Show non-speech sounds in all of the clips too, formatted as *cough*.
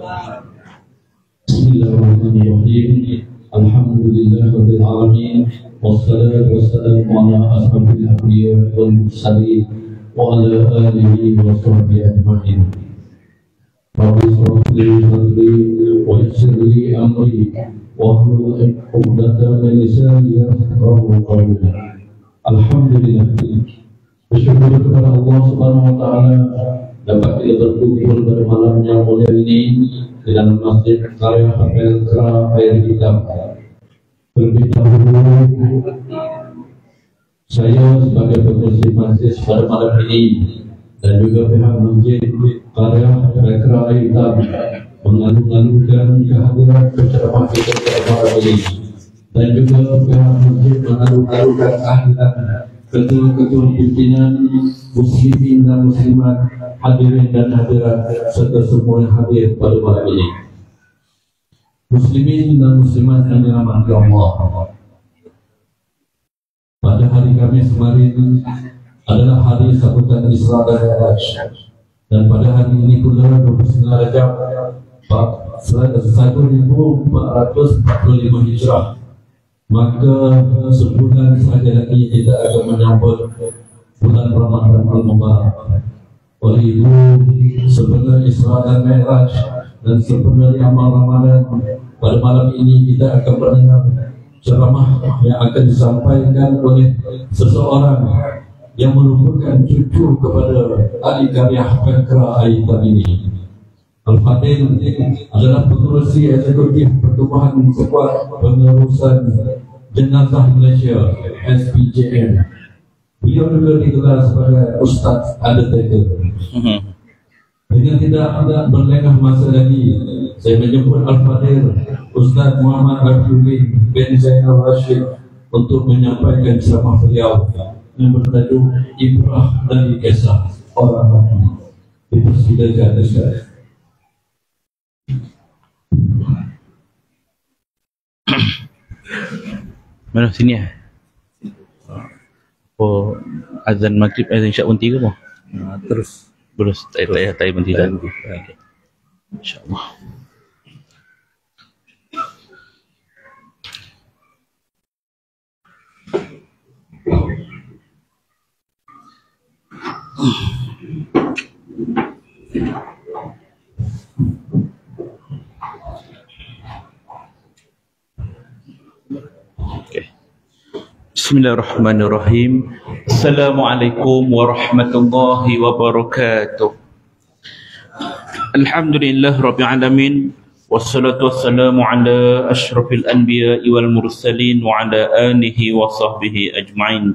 بسم الله الرحمن الرحيم الحمد لله رب العالمين والصلاة والسلام على أشرف الأنبياء والمرسلين وعلى آله وصحبه أجمعين رب اشرح لي صدري ويسر لي أمري واحلل عقدة من لساني يفقهوا قولي الحمد لله bersyukur kepada Allah Subhanahu wa taala dapat kita berkumpul pada malam yang mulia ini dalam masjid karya Kera Air Hitam. Terlebih dahulu saya sebagai pengurus masjid pada malam ini dan juga pihak masjid karya Kera Air Hitam mengalu-alukan kehadiran penceramah kita pada malam ini dan juga pihak masjid mengalu-alukan kehadiran ketua-ketua pimpinan muslimin dan muslimat hadirin dan hadirat serta semua yang hadir pada malam ini. Muslimin dan muslimat yang dirahmati Allah. Pada hari Kamis kemarin adalah hari sambutan Isra dan Mi'raj. Dan pada hari ini pula 29 Rajab 1445 Hijrah. Maka sebulan sahaja lagi kita akan menyambut bulan Ramadan Al-Mubarak. Itu, sebenarnya Isra dan Mi'raj dan sebenarnya amal Ramadan pada malam ini kita akan mendengar ceramah yang akan disampaikan oleh seseorang yang merupakan cucu kepada ahli karya Pekra Aitan ini. Al-Fadil adalah pengurusi eksekutif pertubuhan sekuat pengurusan jenazah Malaysia SPJM. Beliau juga digelar sebagai Ustaz Undertaker. Dengan tidak ada berlengah masa lagi, saya menjemput Al-Fadil Ustaz Muhammad Rafiuddin bin Zainal Rashid untuk menyampaikan ceramah beliau yang bertajuk Ibrah dari Kisah Orang Mati. Dipersilakan Ustaz. Mana sini ah? Oh, azan maghrib azan isyak berhenti ke apa? Nah, terus Terus tak tak payah tak payah berhenti dah. berhenti. Okey. Insya-Allah. Okay. بسم الله الرحمن الرحيم السلام عليكم ورحمة الله وبركاته الحمد لله رب العالمين والصلاة والسلام على أشرف الأنبياء والمرسلين وعلى آله وصحبه أجمعين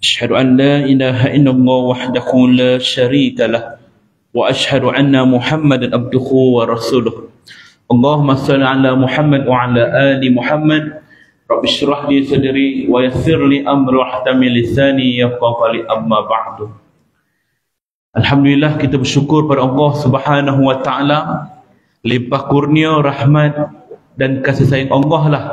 أشهد أن لا إله إلا الله وحده لا شريك له وأشهد أن محمدا عبده ورسوله اللهم صل على محمد وعلى آل محمد Rabbi syrah li sadri wa yassir li amri wahtami lisani yafqahu li amma ba'du. Alhamdulillah kita bersyukur pada Allah Subhanahu wa taala. Limpah kurnia rahmat dan kasih sayang Allah lah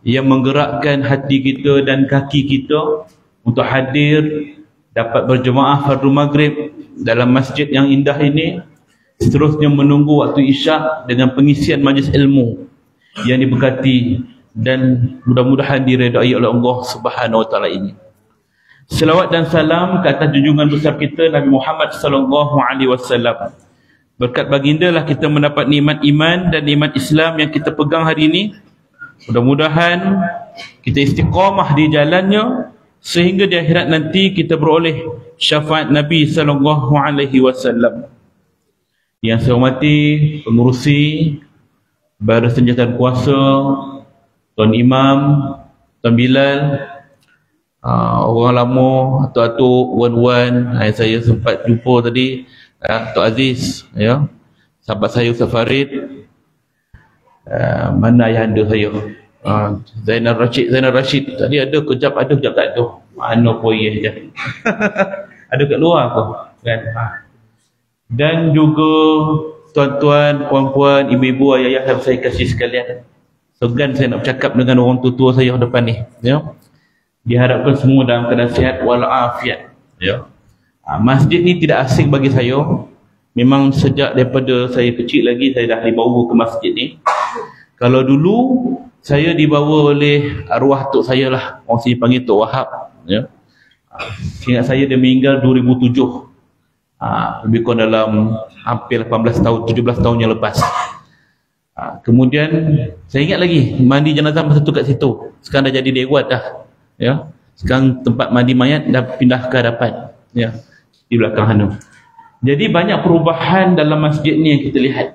yang menggerakkan hati kita dan kaki kita untuk hadir dapat berjemaah fardu maghrib dalam masjid yang indah ini. Seterusnya menunggu waktu isyak dengan pengisian majlis ilmu yang diberkati dan mudah-mudahan diredai oleh Allah Subhanahu wa taala ini. Selawat dan salam ke atas junjungan besar kita Nabi Muhammad sallallahu alaihi wasallam. Berkat baginda lah kita mendapat nikmat iman dan nikmat Islam yang kita pegang hari ini. Mudah-mudahan kita istiqamah di jalannya sehingga di akhirat nanti kita beroleh syafaat Nabi sallallahu alaihi wasallam. Yang saya hormati pengurusi Baris Senjata Kuasa Tuan Imam, Tuan Bilal, uh, orang lama, atuk-atuk, wan-wan yang saya sempat jumpa tadi, uh, Tok Aziz, ya, sahabat saya Ustaz Farid, uh, mana ayah anda saya? Uh, Zainal Rashid, Zainal Rashid, tadi ada kejap ada, kejap tak ada. Mana ya je. *laughs* ada kat luar apa? Kan? Ha. Dan juga tuan-tuan, puan-puan, ibu-ibu, ayah-ayah yang saya kasih sekalian segan saya nak bercakap dengan orang tua-tua saya depan ni ya. Diharapkan semua dalam keadaan sihat walafiat ya. Ha, masjid ni tidak asing bagi saya. Memang sejak daripada saya kecil lagi saya dah dibawa ke masjid ni. Kalau dulu saya dibawa oleh arwah tok saya lah. Orang sini panggil tok Wahab ya. Ingat saya dia meninggal 2007 ha, lebih kurang dalam hampir 18 tahun 17 tahun yang lepas ha, kemudian saya ingat lagi mandi jenazah masa tu kat situ. Sekarang dah jadi dewan dah ya. Sekarang tempat mandi mayat dah pindah ke hadapan ya di belakang sana jadi banyak perubahan dalam masjid ni yang kita lihat.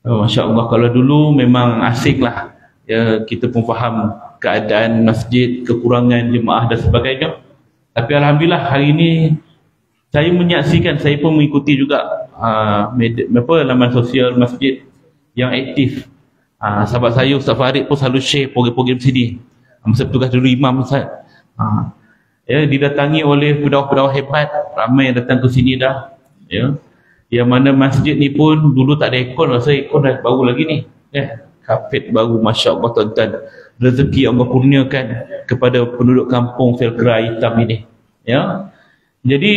Oh, Masya Allah kalau dulu memang asing lah ya, kita pun faham keadaan masjid, kekurangan jemaah dan sebagainya. Tapi Alhamdulillah hari ini saya menyaksikan, saya pun mengikuti juga uh, med- apa, laman sosial masjid yang aktif. Uh, sahabat saya Ustaz Farid pun selalu share program-program sini. Masa petugas dulu imam Ustaz. Uh, ya, didatangi oleh pedawah-pedawah hebat. Ramai yang datang ke sini dah ya. Yang mana masjid ni pun dulu tak ada aircon rasa aircon dah baru lagi ni. Ya kapet baru Masya Allah tuan-tuan. Rezeki Allah kurniakan kepada penduduk kampung Felkra hitam ini ya. Jadi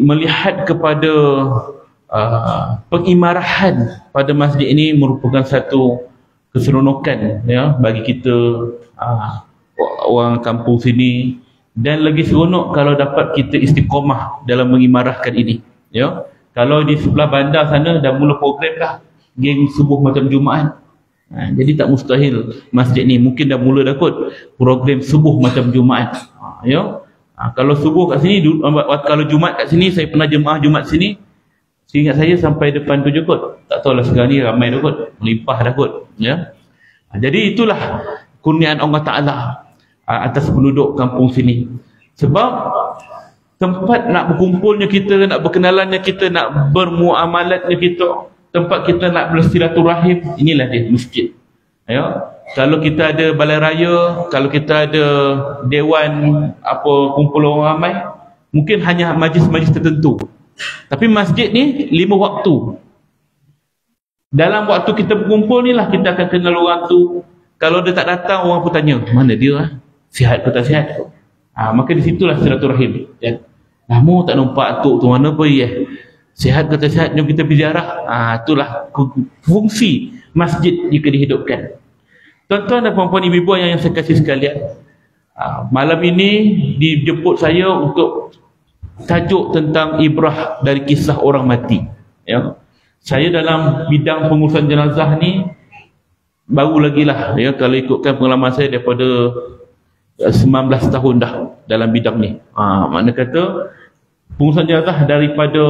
melihat kepada uh, pengimarahan pada masjid ini merupakan satu keseronokan ya bagi kita uh, orang kampung sini. Dan lagi seronok kalau dapat kita istiqomah dalam mengimarahkan ini ya. Kalau di sebelah bandar sana dah mula program dah geng subuh macam Jumaat. Ha, jadi tak mustahil masjid ni. Mungkin dah mula dah kot program subuh macam Jumaat. Ha, ya. Ha, kalau subuh kat sini kalau Jumaat kat sini saya pernah jemaah Jumaat sini seingat saya sampai depan tu je kot tak tahulah sekarang ni ramai dah kot melimpah dah kot ya. Ha, jadi itulah kurniaan Allah Ta'ala atas penduduk kampung sini. Sebab tempat nak berkumpulnya kita nak berkenalannya kita nak bermuamalatnya kita tempat kita nak bersilaturahim inilah dia masjid. Ya kalau kita ada balai raya kalau kita ada dewan apa kumpul orang ramai mungkin hanya majlis-majlis tertentu tapi masjid ni lima waktu. Dalam waktu kita berkumpul ni lah kita akan kenal orang tu. Kalau dia tak datang orang pun tanya mana dia lah sihat ke tak sihat? Ha, maka di situlah silaturahim ya. lama tak nampak atuk tu mana pun ya sihat ke tak sihat jom kita pergi ziarah. Ha, itulah fungsi masjid jika dihidupkan. Tuan-tuan dan puan-puan ibu-ibu yang saya kasih sekalian ha, malam ini dijemput saya untuk tajuk tentang ibrah dari kisah orang mati ya. saya dalam bidang pengurusan jenazah ni baru lagi lah ya, kalau ikutkan pengalaman saya daripada 19 tahun dah dalam bidang ni. Ha, mana kata pengurusan jenazah daripada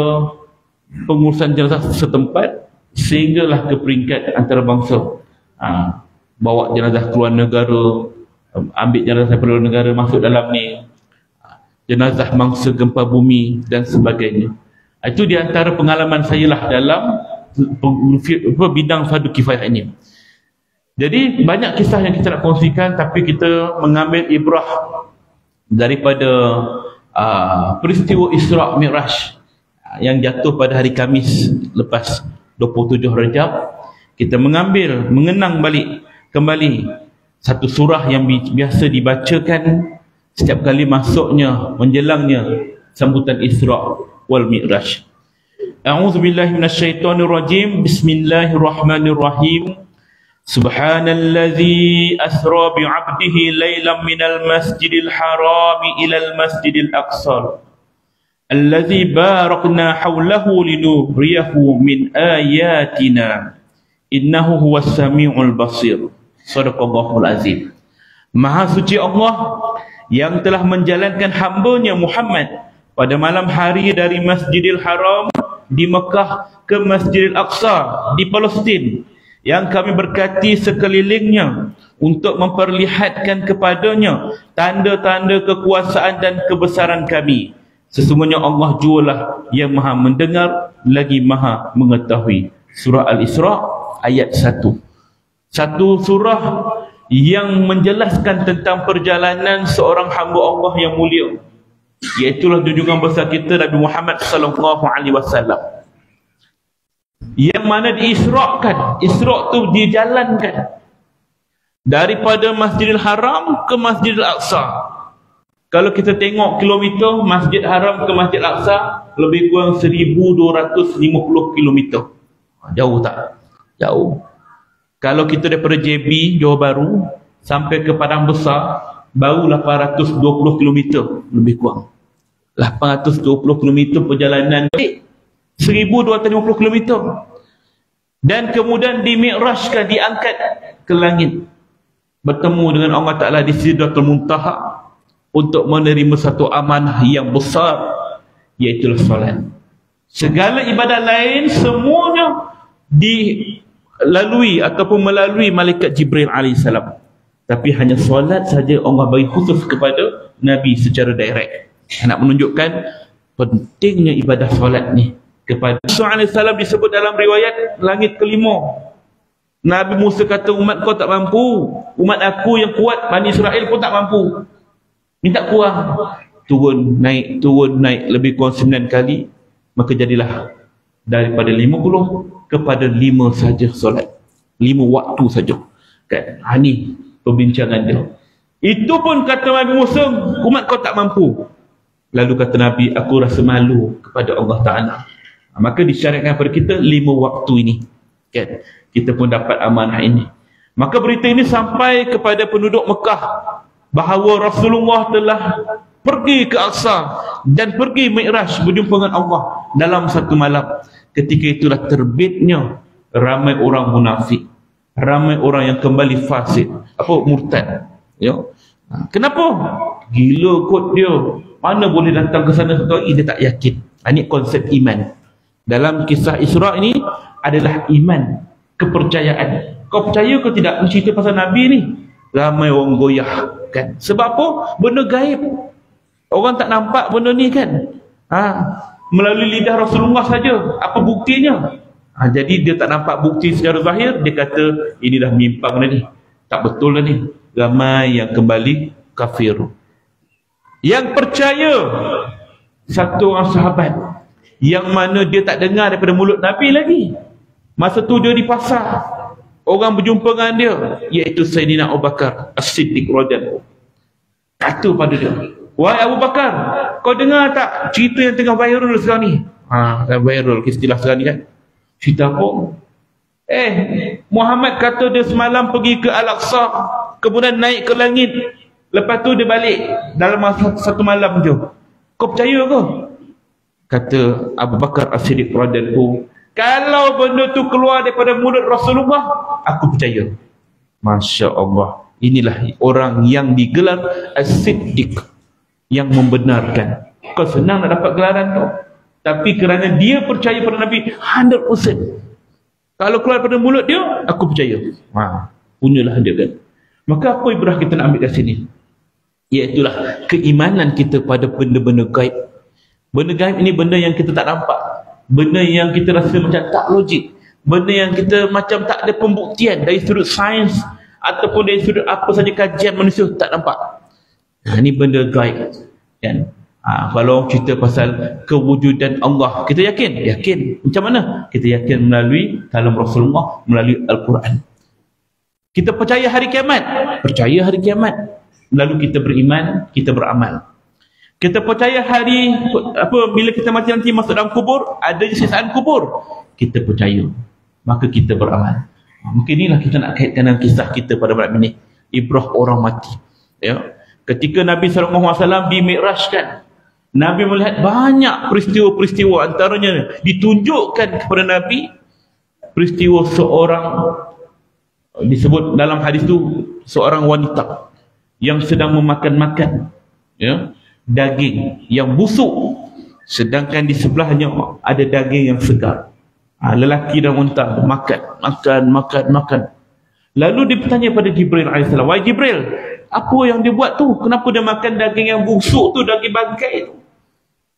pengurusan jenazah setempat sehinggalah ke peringkat antarabangsa. Ha, bawa jenazah keluar negara, ambil jenazah daripada negara masuk dalam ni. Jenazah mangsa gempa bumi dan sebagainya. Itu di antara pengalaman saya lah dalam bidang fardu kifayah ini. Jadi banyak kisah yang kita nak kongsikan tapi kita mengambil ibrah daripada uh, peristiwa Isra' Mi'raj yang jatuh pada hari Kamis lepas 27 Rejab. Kita mengambil, mengenang balik kembali satu surah yang biasa dibacakan setiap kali masuknya menjelangnya sambutan Isra wal Mi'raj. A'udzu billahi minasyaitonir rajim. Bismillahirrahmanirrahim. Subhanallazi asra bi 'abdihi lailan minal masjidil haram ila al masjidil aqsa. Allazi barakna hawlahu linuriyahu min ayatina. Innahu huwas samiul basir. Sadaqallahul azim. Maha suci Allah yang telah menjalankan hambanya Muhammad pada malam hari dari Masjidil Haram di Mekah ke Masjidil Aqsa di Palestin yang kami berkati sekelilingnya untuk memperlihatkan kepadanya tanda-tanda kekuasaan dan kebesaran kami. Sesungguhnya Allah jualah yang maha mendengar lagi maha mengetahui. Surah Al-Isra' ayat 1. Satu surah yang menjelaskan tentang perjalanan seorang hamba Allah yang mulia. Iaitulah junjungan besar kita Nabi Muhammad sallallahu alaihi wasallam yang mana diisrakan isra' tu dijalankan daripada Masjidil Haram ke Masjidil Aqsa Kalau kita tengok kilometer Masjid Haram ke Masjid Aqsa lebih kurang 1250 kilometer. Jauh tak? Jauh. Kalau kita daripada JB Johor Baru sampai ke Padang Besar baru 820 km lebih kurang. 820 km perjalanan. 1250 km dan kemudian dimi'rajkan diangkat ke langit. Bertemu dengan Allah Ta'ala di Sidratul Muntaha untuk menerima satu amanah yang besar iaitu solat. Segala ibadat lain semuanya dilalui ataupun melalui malaikat Jibril AS tapi hanya solat saja Allah bagi khusus kepada Nabi secara direct. Nak menunjukkan pentingnya ibadah solat ni kepada Musa AS disebut dalam riwayat langit kelima. Nabi Musa kata umat kau tak mampu. Umat aku yang kuat Bani Israel pun tak mampu. Minta kurang turun naik turun naik lebih kurang 9 kali maka jadilah daripada 50 kepada 5 saja solat. 5 waktu saja. Kan? Ha, ni perbincangan dia. Itu pun kata Nabi Musa umat kau tak mampu. Lalu kata Nabi aku rasa malu kepada Allah Ta'ala. Ha, maka disyariatkan kepada kita lima waktu ini. Kan? Kita pun dapat amanah ini. Maka berita ini sampai kepada penduduk Mekah bahawa Rasulullah telah pergi ke Aqsa dan pergi Mi'raj berjumpa dengan Allah dalam satu malam. Ketika itulah terbitnya ramai orang munafik ramai orang yang kembali fasid apa murtad ya. Ha, kenapa? Gila kot dia. Mana boleh datang ke sana satu hari dia tak yakin. Ini konsep iman. Dalam kisah Isra ini adalah iman, kepercayaan. Kau percaya ke tidak cerita pasal Nabi ni? Ramai orang goyah kan. Sebab apa? Benda gaib. Orang tak nampak benda ni kan. Ha, melalui lidah Rasulullah saja. Apa buktinya? Ha, jadi dia tak nampak bukti secara zahir, dia kata ini dah mimpang ni. Tak betul ni. Ramai yang kembali kafir. Yang percaya satu orang sahabat yang mana dia tak dengar daripada mulut Nabi lagi masa tu dia di pasar orang berjumpa dengan dia iaitu Sayyidina Abu Bakar As-Siddiq radhiyallahu kata pada dia wahai Abu Bakar kau dengar tak cerita yang tengah viral sekarang ni? Ha viral istilah sekarang ni kan. Cerita apa? Eh Muhammad kata dia semalam pergi ke Al-Aqsa kemudian naik ke langit. Lepas tu dia balik dalam masa satu malam je. Kau percaya ke? Kata Abu Bakar As-Siddiq radhiyallahu kalau benda tu keluar daripada mulut Rasulullah aku percaya. Masya Allah inilah orang yang digelar As-Siddiq yang membenarkan. Kau senang nak dapat gelaran tu? Tapi kerana dia percaya pada Nabi 100% kalau keluar daripada mulut dia aku percaya. Ha, punyalah dia kan. Maka apa ibrah kita nak ambil kat sini? Iaitulah keimanan kita pada benda-benda gaib. Benda gaib ini benda yang kita tak nampak. Benda yang kita rasa macam tak logik. Benda yang kita macam tak ada pembuktian dari sudut sains ataupun dari sudut apa saja kajian manusia tak nampak. Nah, ini benda gaib. Kan? Ha, kalau cerita pasal kewujudan Allah, kita yakin? Yakin. Macam mana? Kita yakin melalui dalam Rasulullah, melalui Al-Quran. Kita percaya hari kiamat? Percaya hari kiamat. Lalu kita beriman, kita beramal. Kita percaya hari apa bila kita mati nanti masuk dalam kubur, ada sisaan kubur. Kita percaya. Maka kita beramal. Mungkin inilah kita nak kaitkan dengan kisah kita pada malam ini. Ibrah orang mati. Ya. Ketika Nabi SAW dimi'rajkan. Nabi melihat banyak peristiwa-peristiwa antaranya ditunjukkan kepada Nabi. Peristiwa seorang disebut dalam hadis itu seorang wanita yang sedang memakan-makan. Ya daging yang busuk sedangkan di sebelahnya ada daging yang segar. Ha, lelaki dan wanita makan makan makan makan. Lalu dia bertanya pada Jibril AS wahai Jibril apa yang dia buat tu? Kenapa dia makan daging yang busuk tu daging bangkai tu?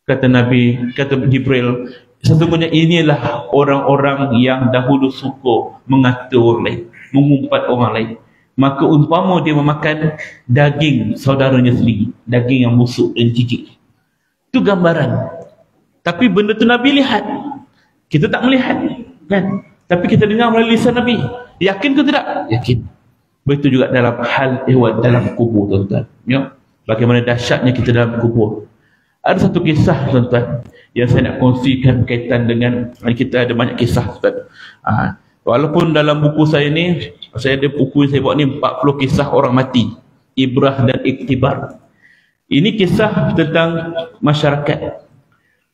Kata Nabi kata Jibril sesungguhnya inilah orang-orang yang dahulu suka mengatur orang lain mengumpat orang lain maka umpama dia memakan daging saudaranya sendiri daging yang busuk dan jijik itu gambaran. Tapi benda tu Nabi lihat. Kita tak melihat kan? Tapi kita dengar melalui lisan Nabi. Yakin ke tidak? Yakin. Begitu juga dalam hal ehwal dalam kubur tuan-tuan. Ya. Bagaimana dahsyatnya kita dalam kubur. Ada satu kisah tuan-tuan yang saya nak kongsikan berkaitan dengan kita ada banyak kisah tuan ha, walaupun dalam buku saya ni saya ada buku saya buat ni 40 kisah orang mati. Ibrah dan iktibar. Ini kisah tentang masyarakat.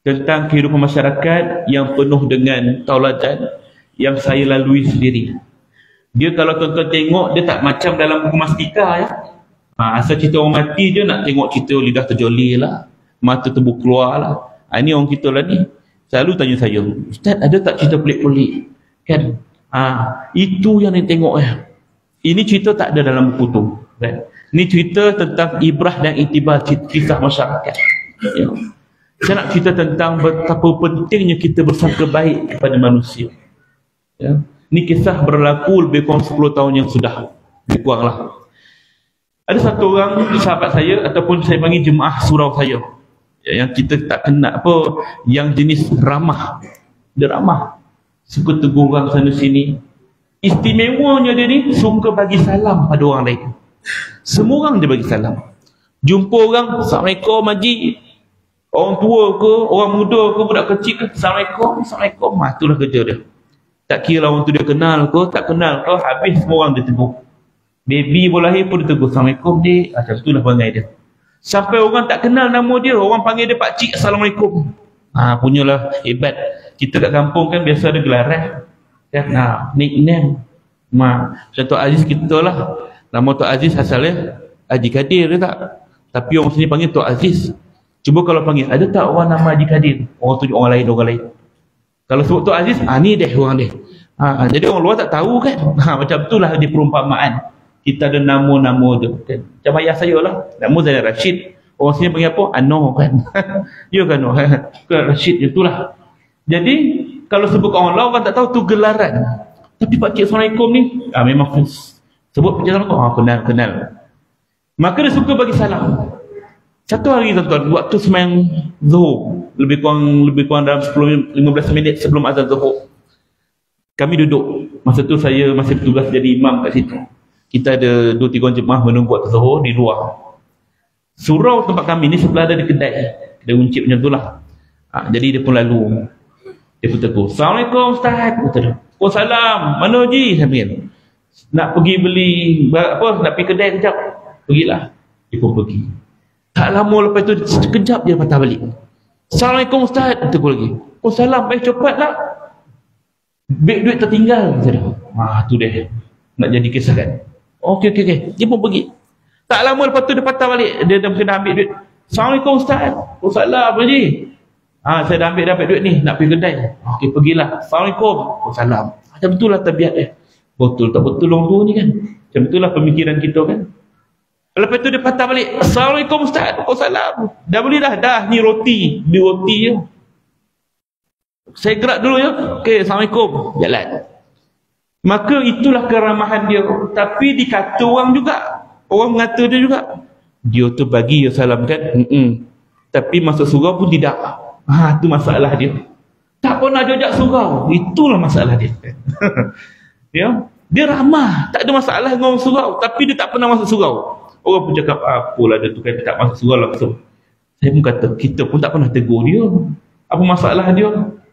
Tentang kehidupan masyarakat yang penuh dengan tauladan yang saya lalui sendiri. Dia kalau tuan-tuan tengok dia tak macam dalam buku mastika ya. Ha, asal cerita orang mati je nak tengok cerita lidah terjoli lah. Mata tebu keluar lah. Ha, ini orang kita lah ni. Selalu tanya saya Ustaz ada tak cerita pelik-pelik? Kan ha, itu yang dia tengok ya ini cerita tak ada dalam buku tu kan ini cerita tentang ibrah dan itibar kisah masyarakat. Ya. Saya nak cerita tentang betapa pentingnya kita bersangka baik kepada manusia. Ya. Ini kisah berlaku lebih kurang 10 tahun yang sudah. Lebih kurang lah. Ada satu orang sahabat saya ataupun saya panggil jemaah surau saya. Ya, yang kita tak kenal apa. Yang jenis ramah. Dia ramah. Suka tegur orang sana sini. Istimewanya dia ni suka bagi salam pada orang lain. Semua orang dia bagi salam. Jumpa orang, Assalamualaikum Haji. Orang tua ke, orang muda ke, budak kecil ke, Assalamualaikum, Assalamualaikum. Ha, itulah kerja dia. Tak kira lah orang tu dia kenal ke, tak kenal ke, habis semua orang dia tegur. Baby pun lahir pun dia tegur, Assalamualaikum dek. Macam itulah perangai dia. Sampai orang tak kenal nama dia, orang panggil dia Pakcik, Assalamualaikum. Ha, punyalah hebat. Kita kat kampung kan biasa ada gelaran. Kan, ha, nickname. Ma, Contoh Aziz kita lah. Nama Tok Aziz asalnya Haji Kadir ke tak? Tapi orang sini panggil Tok Aziz. Cuba kalau panggil, ada tak orang nama Haji Kadir? Orang tunjuk orang lain, orang lain. Kalau sebut Tok Aziz, ah ni deh orang dia. Ha, jadi orang luar tak tahu kan? Ha, *laughs* macam itulah di perumpamaan. Kita ada nama-nama tu. Kan? Macam ayah saya lah. Nama Zainal Rashid. Orang sini panggil apa? Anor kan? *laughs* ya kan? *laughs* Ke Rashid itulah. Jadi, kalau sebut luar, orang tak tahu tu gelaran. Tapi Pak Cik Assalamualaikum ni, ah, memang Sebut penjelasan kau, ah, kenal, kenal. Maka dia suka bagi salam. Satu hari tuan-tuan, waktu semayang zuhur, lebih kurang lebih kurang dalam 10, 15 minit sebelum azan zuhur. Kami duduk. Masa tu saya masih bertugas jadi imam kat situ. Kita ada dua tiga orang jemaah menunggu waktu zuhur di luar. Surau tempat kami ni sebelah ada kedai. Kedai uncip macam tu lah. Ha, jadi dia pun lalu. Dia pun tegur. Assalamualaikum Ustaz. Waalaikumsalam. Mana Haji? Panggil nak pergi beli apa nak pergi kedai kejap. Pergilah. Dia pun pergi. Tak lama lepas tu sekejap dia patah balik. Assalamualaikum Ustaz. Tegur lagi. Oh salam baik cepatlah beg duit tertinggal kata. Ah tu dia. Nak jadi kisah kan okey okey okey. Dia pun pergi. Tak lama lepas tu dia patah balik. Dia dah kena ambil duit. Assalamualaikum Ustaz. Oh salam Haji ah saya dah ambil dapat duit ni nak pergi kedai okey pergilah Assalamualaikum oh salam macam itulah tabiat dia Betul tak betul orang tua ni kan? Macam itulah pemikiran kita kan? Lepas tu dia patah balik. Assalamualaikum Ustaz. Waalaikumsalam. Dah boleh dah. Dah ni roti. Beli roti je. Saya gerak dulu ya. Okey. Assalamualaikum. Jalan. Maka itulah keramahan dia. Tapi dikata orang juga. Orang mengata dia juga. Dia tu bagi ya salam kan? Mm -mm. Tapi masuk surau pun tidak. Ha, tu masalah dia. Tak pernah ajak surau. Itulah masalah dia. *laughs* Ya, dia ramah, tak ada masalah dengan orang surau, tapi dia tak pernah masuk surau. Orang pun cakap, apalah dia tu kan tak masuk surau langsung. Saya pun kata, kita pun tak pernah tegur dia. Apa masalah dia?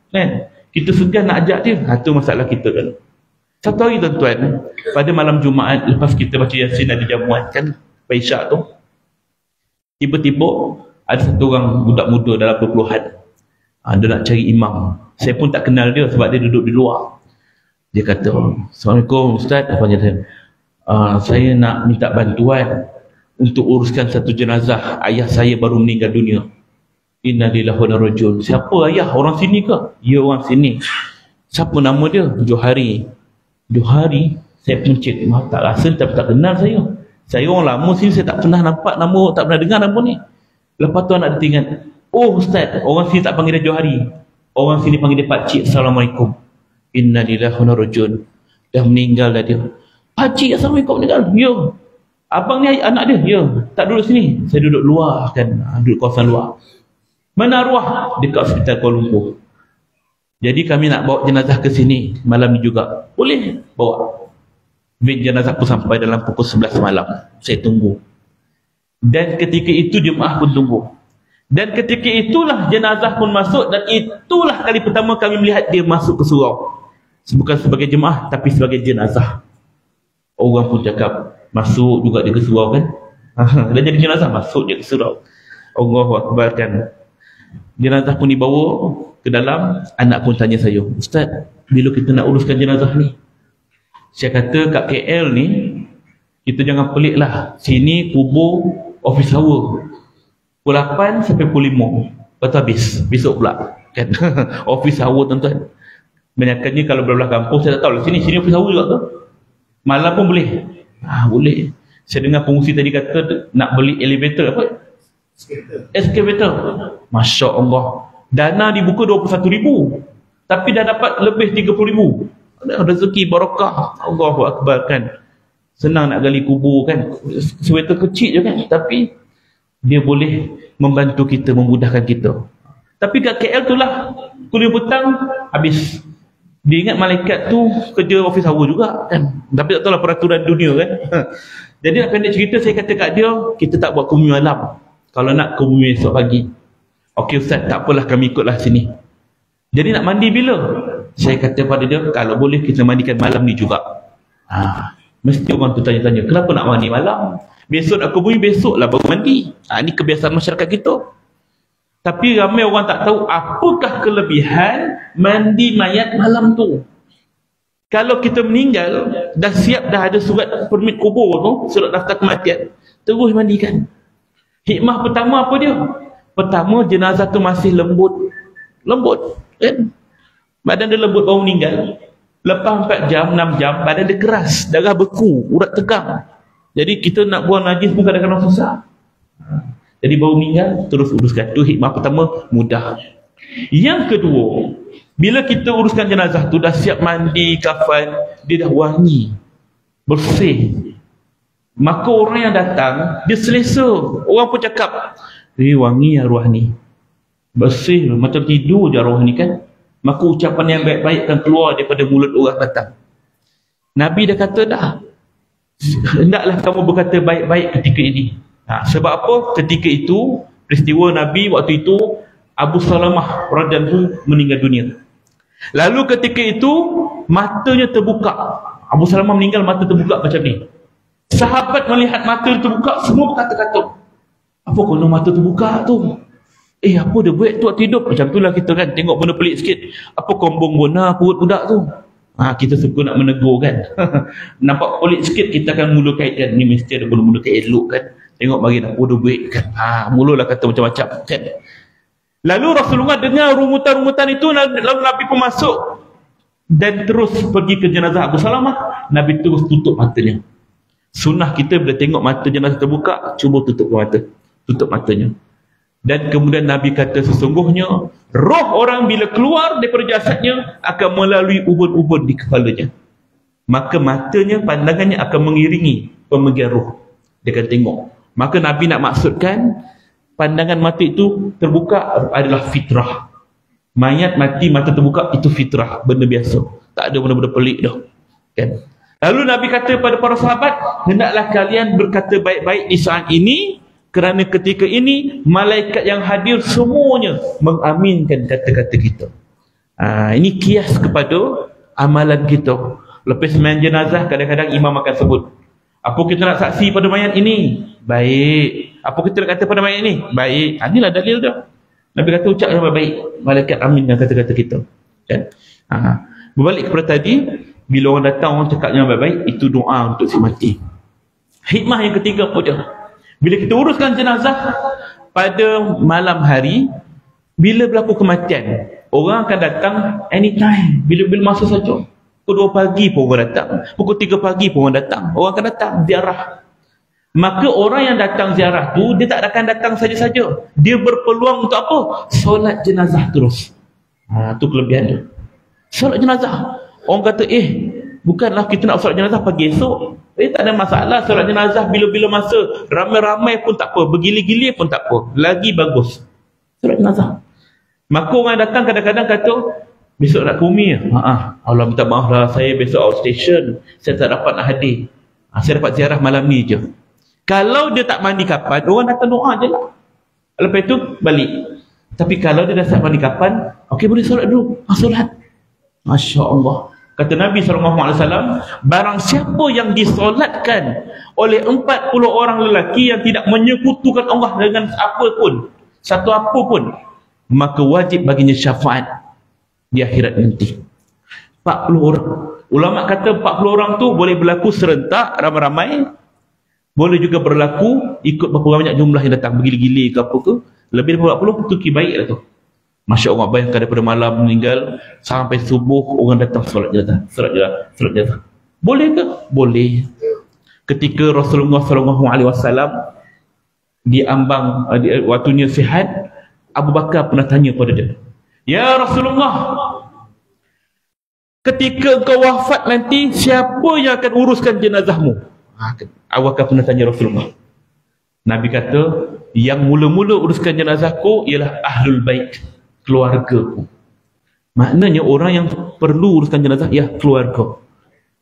Kan? Kita segan nak ajak dia. Ha, tu masalah kita kan. Satu hari tuan-tuan, pada malam Jumaat, lepas kita baca Yasin ada jamuan kan, Paisyak tu. Tiba-tiba, ada satu orang budak muda dalam perpuluhan. Ha, dia nak cari imam. Saya pun tak kenal dia sebab dia duduk di luar. Dia kata, Assalamualaikum Ustaz, apa dia? Uh, saya nak minta bantuan untuk uruskan satu jenazah ayah saya baru meninggal dunia. Inna lillahi wa rajul. Siapa ayah? Orang sini ke? Ya orang sini. Siapa nama dia? Johari. Johari, saya pun cek, tak rasa tak, tak kenal saya. Saya orang lama sini, saya tak pernah nampak nama, tak pernah dengar nama ni. Lepas tu anak dia ingat, oh Ustaz, orang sini tak panggil dia Johari. Orang sini panggil dia Pakcik. Assalamualaikum. Inna lillahi wa rajul. Dah meninggal dah dia. Pakcik Assalamualaikum meninggal. Ya. Abang ni anak dia. Ya. Tak duduk sini. Saya duduk luar kan. Ha, duduk kawasan luar. Mana arwah? Dekat hospital Kuala Lumpur. Jadi kami nak bawa jenazah ke sini malam ni juga. Boleh bawa. Van jenazah pun sampai dalam pukul 11 malam. Saya tunggu. dan ketika itu jemaah pun tunggu dan ketika itulah jenazah pun masuk dan itulah kali pertama kami melihat dia masuk ke surau. Bukan sebagai jemaah tapi sebagai jenazah. Orang pun cakap masuk juga dia ke surau kan? Dia jadi jenazah masuk dia ke surau. Allahu Akbar kan. Jenazah pun dibawa ke dalam. Anak pun tanya saya Ustaz bila kita nak uruskan jenazah ni? Saya kata kat KL ni kita jangan pelik lah sini kubur office hour pukul 8 sampai pukul 5 lepas habis. Besok pula kan? *laughs* Office hour tuan-tuan. Banyakkannya kalau belah-belah kampung saya tak tahu lah. Sini sini office hour juga tu malam pun boleh. Ah boleh. Saya dengar pengusi tadi kata nak beli elevator apa? Excavator. Masya Allah. Dana dibuka 21 ribu. Tapi dah dapat lebih 30 ribu. Rezeki barakah Allahu Akbar kan? Senang nak gali kubur kan? Sweater kecil je kan? Tapi dia boleh membantu kita memudahkan kita. Tapi kat KL tu lah kuliah petang habis. Dia ingat malaikat tu kerja office hour juga kan? Tapi tak tahu lah peraturan dunia kan? *laughs* Jadi nak pendek cerita saya kata kat dia kita tak buat kumi malam kalau nak kumi esok pagi. Ok ustaz tak apalah kami ikutlah sini. Jadi nak mandi bila? Saya kata pada dia kalau boleh kita mandikan malam ni juga. Ha. mesti orang tu tanya-tanya kenapa nak mandi malam besok nak kubur besok lah baru mandi ha, ini kebiasaan masyarakat kita tapi ramai orang tak tahu apakah kelebihan mandi mayat malam tu kalau kita meninggal dah siap dah ada surat permit kubur tu surat daftar kematian terus mandikan hikmah pertama apa dia pertama jenazah tu masih lembut lembut kan Badan dia lembut baru meninggal. Lepas 4 jam, 6 jam, badan dia keras. Darah beku, urat tegang. Jadi kita nak buang najis pun kadang-kadang susah. Jadi baru meninggal, terus uruskan. Itu hikmah pertama, mudah. Yang kedua, bila kita uruskan jenazah tu dah siap mandi, kafan, dia dah wangi. Bersih. Maka orang yang datang, dia selesa. Orang pun cakap, eh wangi arwah ni. Bersih, macam tidur je arwah ni kan maka ucapan yang baik-baik akan keluar daripada mulut orang datang Nabi dah kata dah hendaklah kamu berkata baik-baik ketika ini. Ha, sebab apa? Ketika itu peristiwa Nabi waktu itu Abu Salamah radhiyallahu meninggal dunia. Lalu ketika itu matanya terbuka. Abu Salamah meninggal mata terbuka macam ni. Sahabat melihat mata terbuka semua berkata-kata apa kena mata terbuka tu? Eh apa dia buat tu tidur Macam tu lah kita kan Tengok benda pelik sikit. Apa kombong bona perut budak tu ha, Kita suka nak menegur kan. *laughs* Nampak pelik sikit Kita akan mula kaitkan Ni mesti ada mula-mula kait elok kan. Tengok bagi nak apa buat kan. Ha, Mulalah kata macam-macam kan. Lalu Rasulullah dengar rumutan-rumutan itu Lalu Nabi pun masuk Dan terus pergi ke jenazah Abu Salamah. Nabi terus tutup matanya. Sunnah kita bila tengok mata jenazah terbuka Cuba tutup mata. Tutup matanya dan kemudian Nabi kata sesungguhnya roh orang bila keluar daripada jasadnya akan melalui ubun-ubun di kepalanya. Maka matanya, pandangannya akan mengiringi pemegang roh. Dia akan tengok. Maka Nabi nak maksudkan pandangan mata itu terbuka adalah fitrah. Mayat mati mata terbuka itu fitrah, benda biasa. Tak ada benda-benda pelik dah. Kan? Lalu Nabi kata kepada para sahabat, hendaklah kalian berkata baik-baik di saat ini kerana ketika ini malaikat yang hadir semuanya mengaminkan kata-kata kita. Ha, ini kias kepada amalan kita. Lepas main jenazah kadang-kadang imam akan sebut. Apa kita nak saksi pada mayat ini? Baik. Apa kita nak kata pada mayat ini? Baik. Ha, inilah dalil dah. Nabi kata ucap yang baik. Malaikat aminkan kata-kata kita. Kan? Ha. Berbalik kepada tadi, bila orang datang orang cakap yang baik-baik, itu doa untuk si mati. Hikmah yang ketiga apa dia? Bila kita uruskan jenazah pada malam hari, bila berlaku kematian, orang akan datang anytime, bila-bila masa saja. Pukul 2 pagi pun orang datang, pukul 3 pagi pun orang datang. Orang akan datang ziarah. Maka orang yang datang ziarah tu dia tak akan datang saja-saja. Dia berpeluang untuk apa? Solat jenazah terus. Ha, tu kelebihan dia. Solat jenazah. Orang kata, eh, bukanlah kita nak solat jenazah pagi esok. Eh tak ada masalah solat jenazah bila-bila masa. Ramai-ramai pun tak apa. Bergili-gili pun tak apa. Lagi bagus. Solat jenazah. Maka orang datang kadang-kadang kata, besok nak kumi ya? Ha, Allah minta maaf lah. Saya besok outstation. Saya tak dapat nak hadir. Ha, saya dapat ziarah malam ni je. Kalau dia tak mandi kapan, orang datang doa je lah. Lepas tu balik. Tapi kalau dia dah siap mandi kapan, okey boleh solat dulu. Ah, solat. Masya Allah. Kata Nabi SAW, barang siapa yang disolatkan oleh 40 orang lelaki yang tidak menyekutukan Allah dengan apa pun, satu apa pun, maka wajib baginya syafaat di akhirat nanti. 40 orang. Ulama kata 40 orang tu boleh berlaku serentak, ramai-ramai. Boleh juga berlaku ikut berapa banyak jumlah yang datang, bergili-gili ke apa ke. Lebih daripada 40 tu kibaik lah tu. Masya Allah bayangkan daripada malam meninggal sampai subuh orang datang solat jenazah. Solat jenazah. Solat jenazah. Boleh ke? Boleh. Ketika Rasulullah sallallahu alaihi wasallam diambang waktunya sihat, Abu Bakar pernah tanya pada dia. Ya Rasulullah, ketika kau wafat nanti siapa yang akan uruskan jenazahmu? Ha, Abu Bakar pernah tanya Rasulullah. Nabi kata, yang mula-mula uruskan jenazahku ialah ahlul bait keluarga maknanya orang yang perlu uruskan jenazah ya keluarga.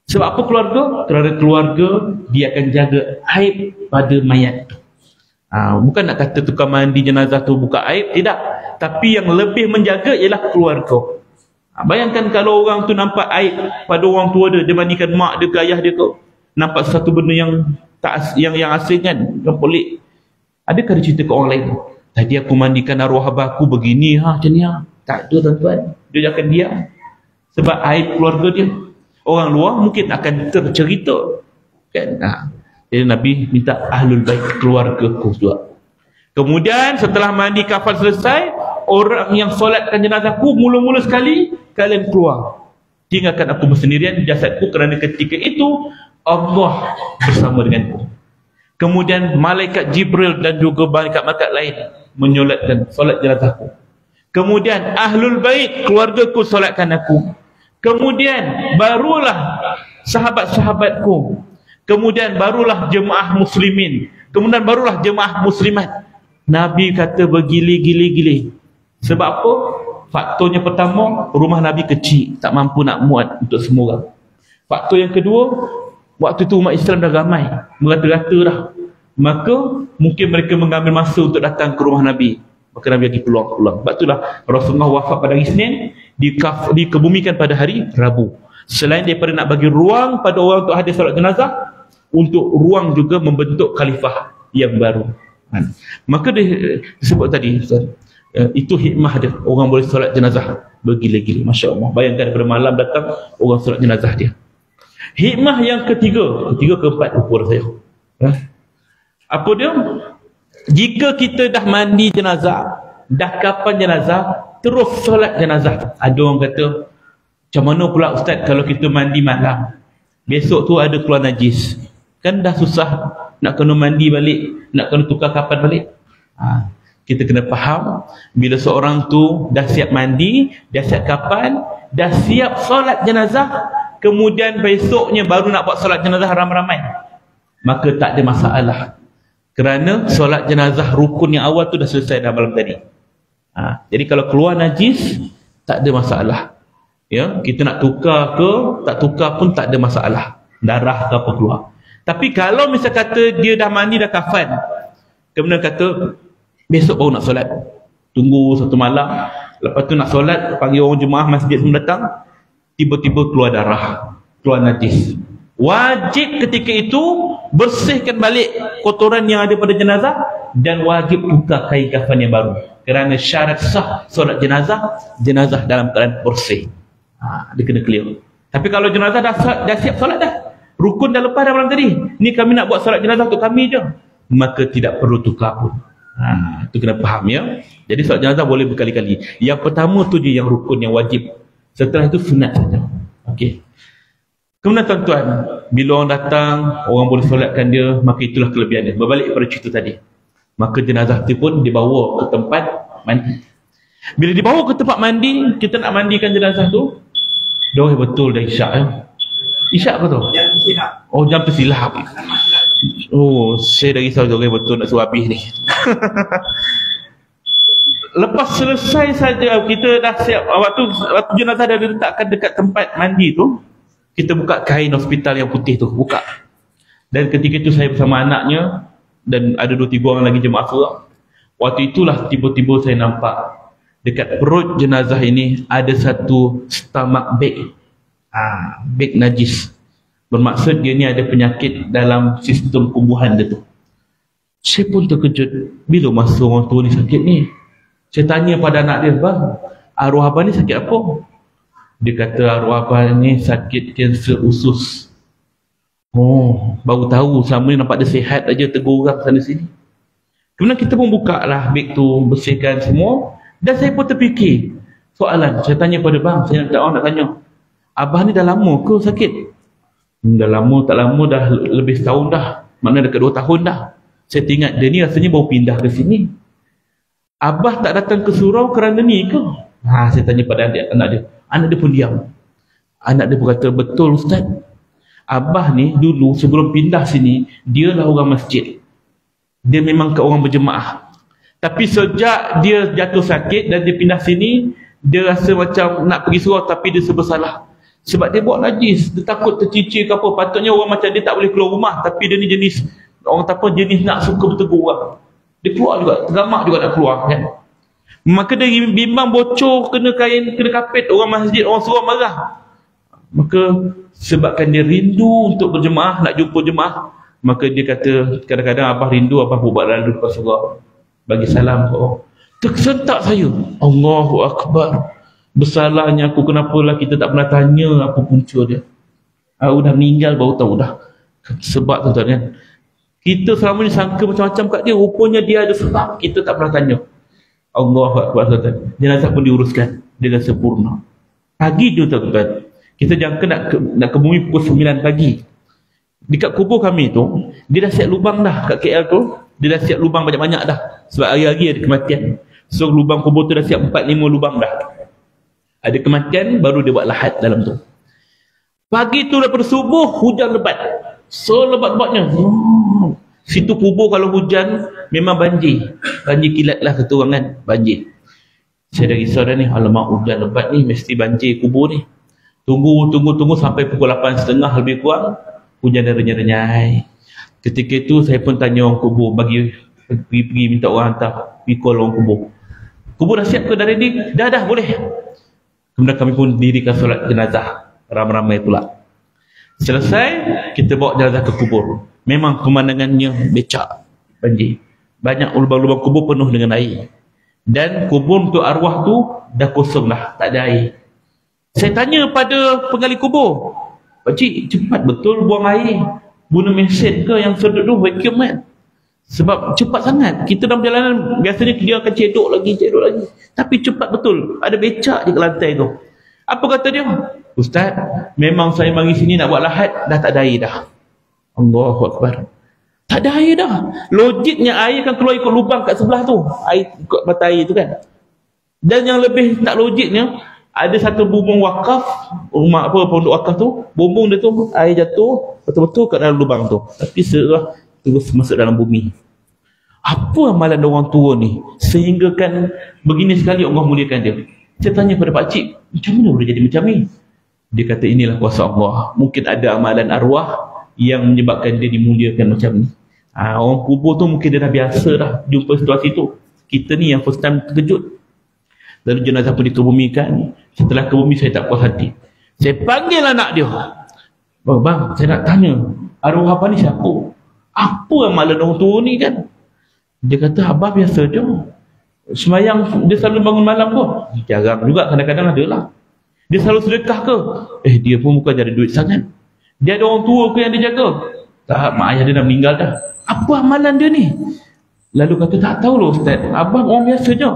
Sebab apa keluarga? kerana keluarga dia akan jaga aib pada mayat ha, bukan nak kata tukar mandi jenazah tu buka aib tidak. Tapi yang lebih menjaga ialah keluarga. Ha, bayangkan kalau orang tu nampak aib pada orang tua dia dia mandikan mak dia ke ayah dia ke nampak satu benda yang tak yang yang asing kan yang pelik. Adakah dia cerita ke orang lain Tadi aku mandikan arwah abah aku begini ha macam ni ha. Tak ada tuan-tuan. Dia akan diam. Sebab aib keluarga dia. Orang luar mungkin akan tercerita. Kan? Ha. Jadi Nabi minta ahlul baik keluarga ku juga. Kemudian setelah mandi kafan selesai, orang yang solatkan jenazahku mula-mula sekali kalian keluar. Tinggalkan aku bersendirian jasadku kerana ketika itu Allah bersama denganku. Kemudian malaikat Jibril dan juga malaikat-malaikat lain menyolatkan solat jenazahku. Kemudian ahlul bait keluargaku solatkan aku. Kemudian barulah sahabat-sahabatku. Kemudian barulah jemaah muslimin. Kemudian barulah jemaah muslimat. Nabi kata bergili-gili-gili. Sebab apa? Faktornya pertama, rumah Nabi kecil. Tak mampu nak muat untuk semua orang. Faktor yang kedua, waktu itu umat Islam dah ramai. Merata-rata dah. Maka mungkin mereka mengambil masa untuk datang ke rumah Nabi. Maka Nabi lagi peluang-peluang sebab itulah Rasulullah wafat pada hari Isnin dikebumikan pada hari Rabu. Selain daripada nak bagi ruang pada orang untuk hadir solat jenazah untuk ruang juga membentuk khalifah yang baru. Kan? maka dia disebut tadi Ustaz, eh, itu hikmah dia. Orang boleh solat jenazah bergila-gila. Masya Allah. Bayangkan daripada malam datang orang solat jenazah dia hikmah yang ketiga ketiga keempat ukur saya ya? Apa dia? Jika kita dah mandi jenazah, dah kapan jenazah, terus solat jenazah. Ada orang kata, macam mana pula ustaz kalau kita mandi malam? Besok tu ada keluar najis. Kan dah susah nak kena mandi balik, nak kena tukar kapan balik. Ha. Kita kena faham, bila seorang tu dah siap mandi, dah siap kapan, dah siap solat jenazah, kemudian besoknya baru nak buat solat jenazah ramai-ramai. Maka tak ada masalah. Kerana solat jenazah rukun yang awal tu dah selesai dah malam tadi. Ha, jadi kalau keluar najis tak ada masalah. Ya kita nak tukar ke tak tukar pun tak ada masalah. Darah ke apa keluar. Tapi kalau misal kata dia dah mandi dah kafan kemudian kata besok baru nak solat. Tunggu satu malam. Lepas tu nak solat panggil orang jemaah masjid semua datang tiba-tiba keluar darah keluar najis. Wajib ketika itu bersihkan balik kotoran yang ada pada jenazah dan wajib buka kain kafan yang baru. Kerana syarat sah solat jenazah jenazah dalam keadaan bersih. Ha, dia kena clear. Tapi kalau jenazah dah, dah siap solat dah rukun dah lepas dah malam tadi ni kami nak buat solat jenazah untuk kami je maka tidak perlu tukar pun. Ha, itu kena faham ya? Jadi solat jenazah boleh berkali-kali. Yang pertama tu je yang rukun yang wajib setelah itu sunat saja okey Kemudian tuan-tuan, bila orang datang, orang boleh solatkan dia, maka itulah kelebihan dia. Berbalik pada cerita tadi. Maka jenazah itu pun dibawa ke tempat mandi. Bila dibawa ke tempat mandi, kita nak mandikan jenazah tu, dah betul dah isyak ya. Isyak ke tu? Oh, jam tersilap. Oh, saya dah risau juga betul nak suruh habis ni. *laughs* Lepas selesai saja kita dah siap waktu waktu jenazah dah diletakkan dekat tempat mandi tu, kita buka kain hospital yang putih tu buka dan ketika itu saya bersama anaknya dan ada dua tiga orang lagi jemaah surau. Waktu itulah tiba-tiba saya nampak dekat perut jenazah ini ada satu stomach bag. Ah, bag najis. Bermaksud dia ni ada penyakit dalam sistem kubuhan dia tu. Saya pun terkejut. Bila masa orang tua ni sakit ni? Saya tanya pada anak dia, bang, arwah abang ni sakit apa? Dia kata arwah abang ni sakit kanser usus. Oh, baru tahu selama ni nampak dia sihat aja tegur orang sana sini. Kemudian kita pun buka lah beg tu, bersihkan semua. Dan saya pun terfikir soalan. Saya tanya pada bang, saya nak, nak tanya. Abah ni dah lama ke sakit? Hmm, dah lama, tak lama dah lebih setahun dah. Mana dekat dua tahun dah. Saya ingat dia ni rasanya baru pindah ke sini. Abah tak datang ke surau kerana ni ke? Ha, saya tanya pada adik, anak dia. Anak dia pun diam. Anak dia pun kata, betul Ustaz. Abah ni dulu sebelum pindah sini, dia lah orang masjid dia memang ke orang berjemaah tapi sejak dia jatuh sakit dan dia pindah sini dia rasa macam nak pergi surau tapi dia sebersalah sebab dia buat najis dia takut tercicir ke apa patutnya orang macam dia tak boleh keluar rumah tapi dia ni jenis orang tak apa jenis nak suka bertegur orang dia keluar juga tergamak juga nak keluar kan? Maka dia bimbang bocor kena kain kena kapit orang masjid orang surau marah. Maka sebabkan dia rindu untuk berjemaah nak jumpa jemaah maka dia kata kadang-kadang abah rindu abah buat lalu depan surau bagi salam ke orang. Tersentak saya Allahu Akbar. Bersalahnya aku kenapalah kita tak pernah tanya apa punca dia. Aku dah meninggal baru tahu dah. Sebab tuan-tuan kan kita selama ni sangka macam-macam kat dia rupanya dia ada sebab. Kita tak pernah tanya. Akbar tuan-tuan jenazah pun diuruskan? Dengan sempurna pagi tu tuan-tuan kita jangka nak ke, nak ke bumi pukul 9 pagi. Dekat kubur kami tu dia dah siap lubang dah kat KL tu. Dia dah siap lubang banyak-banyak dah. Sebab hari-hari ada kematian. So lubang kubur tu dah siap 4-5 lubang dah. Ada kematian baru dia buat lahat dalam tu. Pagi tu daripada subuh hujan lebat so lebat-lebatnya hmm. situ kubur kalau hujan memang banjir banjir kilat lah kan banjir saya dah risau dah ni alamak hujan lebat ni mesti banjir kubur ni tunggu tunggu tunggu sampai pukul 8.30 lebih kurang hujan dah renyai-renyai. Ketika itu saya pun tanya orang kubur bagi pergi, pergi minta orang hantar call orang kubur. Kubur dah siap ke dah ready? Dah dah boleh. Kemudian kami pun dirikan solat jenazah ramai-ramai pula. Selesai kita bawa jenazah ke kubur. Memang pemandangannya becak banjir. Banyak lubang-lubang kubur penuh dengan air. Dan kubur untuk arwah tu dah kosong lah, tak ada air. Saya tanya pada penggali kubur, Pakcik cepat betul buang air Guna mesin ke yang sedut tu vacuum kan Sebab cepat sangat Kita dalam perjalanan biasanya dia akan cedok lagi Cedok lagi Tapi cepat betul Ada becak di lantai tu Apa kata dia Ustaz Memang saya mari sini nak buat lahat Dah tak ada air dah. Allahu Akbar. Tak ada air dah. Logiknya air akan keluar ikut lubang kat sebelah tu. Air ikut mata air tu kan. Dan yang lebih tak logiknya ada satu bumbung wakaf rumah apa pondok wakaf tu bumbung dia tu air jatuh betul-betul kat dalam lubang tu. Tapi serah terus masuk dalam bumi. Apa amalan orang tua ni? Sehingga kan begini sekali Allah muliakan dia. Saya tanya pada pak cik macam mana boleh jadi macam ni dia kata inilah kuasa Allah mungkin ada amalan arwah yang menyebabkan dia dimuliakan macam ni ha, orang kubur tu mungkin dia dah biasa dah jumpa situasi tu kita ni yang first time terkejut lalu jenazah pun dikebumikan Setelah ke bumi saya tak puas hati. Saya panggil anak dia. Bang, bang saya nak tanya. Arwah apa ni siapa? Apa yang malam orang tua ni kan? Dia kata, abah biasa je. Semayang, dia selalu bangun malam ke? Jarang juga, kadang-kadang ada lah. Dia selalu sedekah ke? Eh, dia pun bukan jadi duit sangat. Dia ada orang tua ke yang dia jaga? Tak, mak ayah dia dah meninggal dah. Apa amalan dia ni? Lalu kata, tak tahu loh Ustaz. Abang orang biasa je.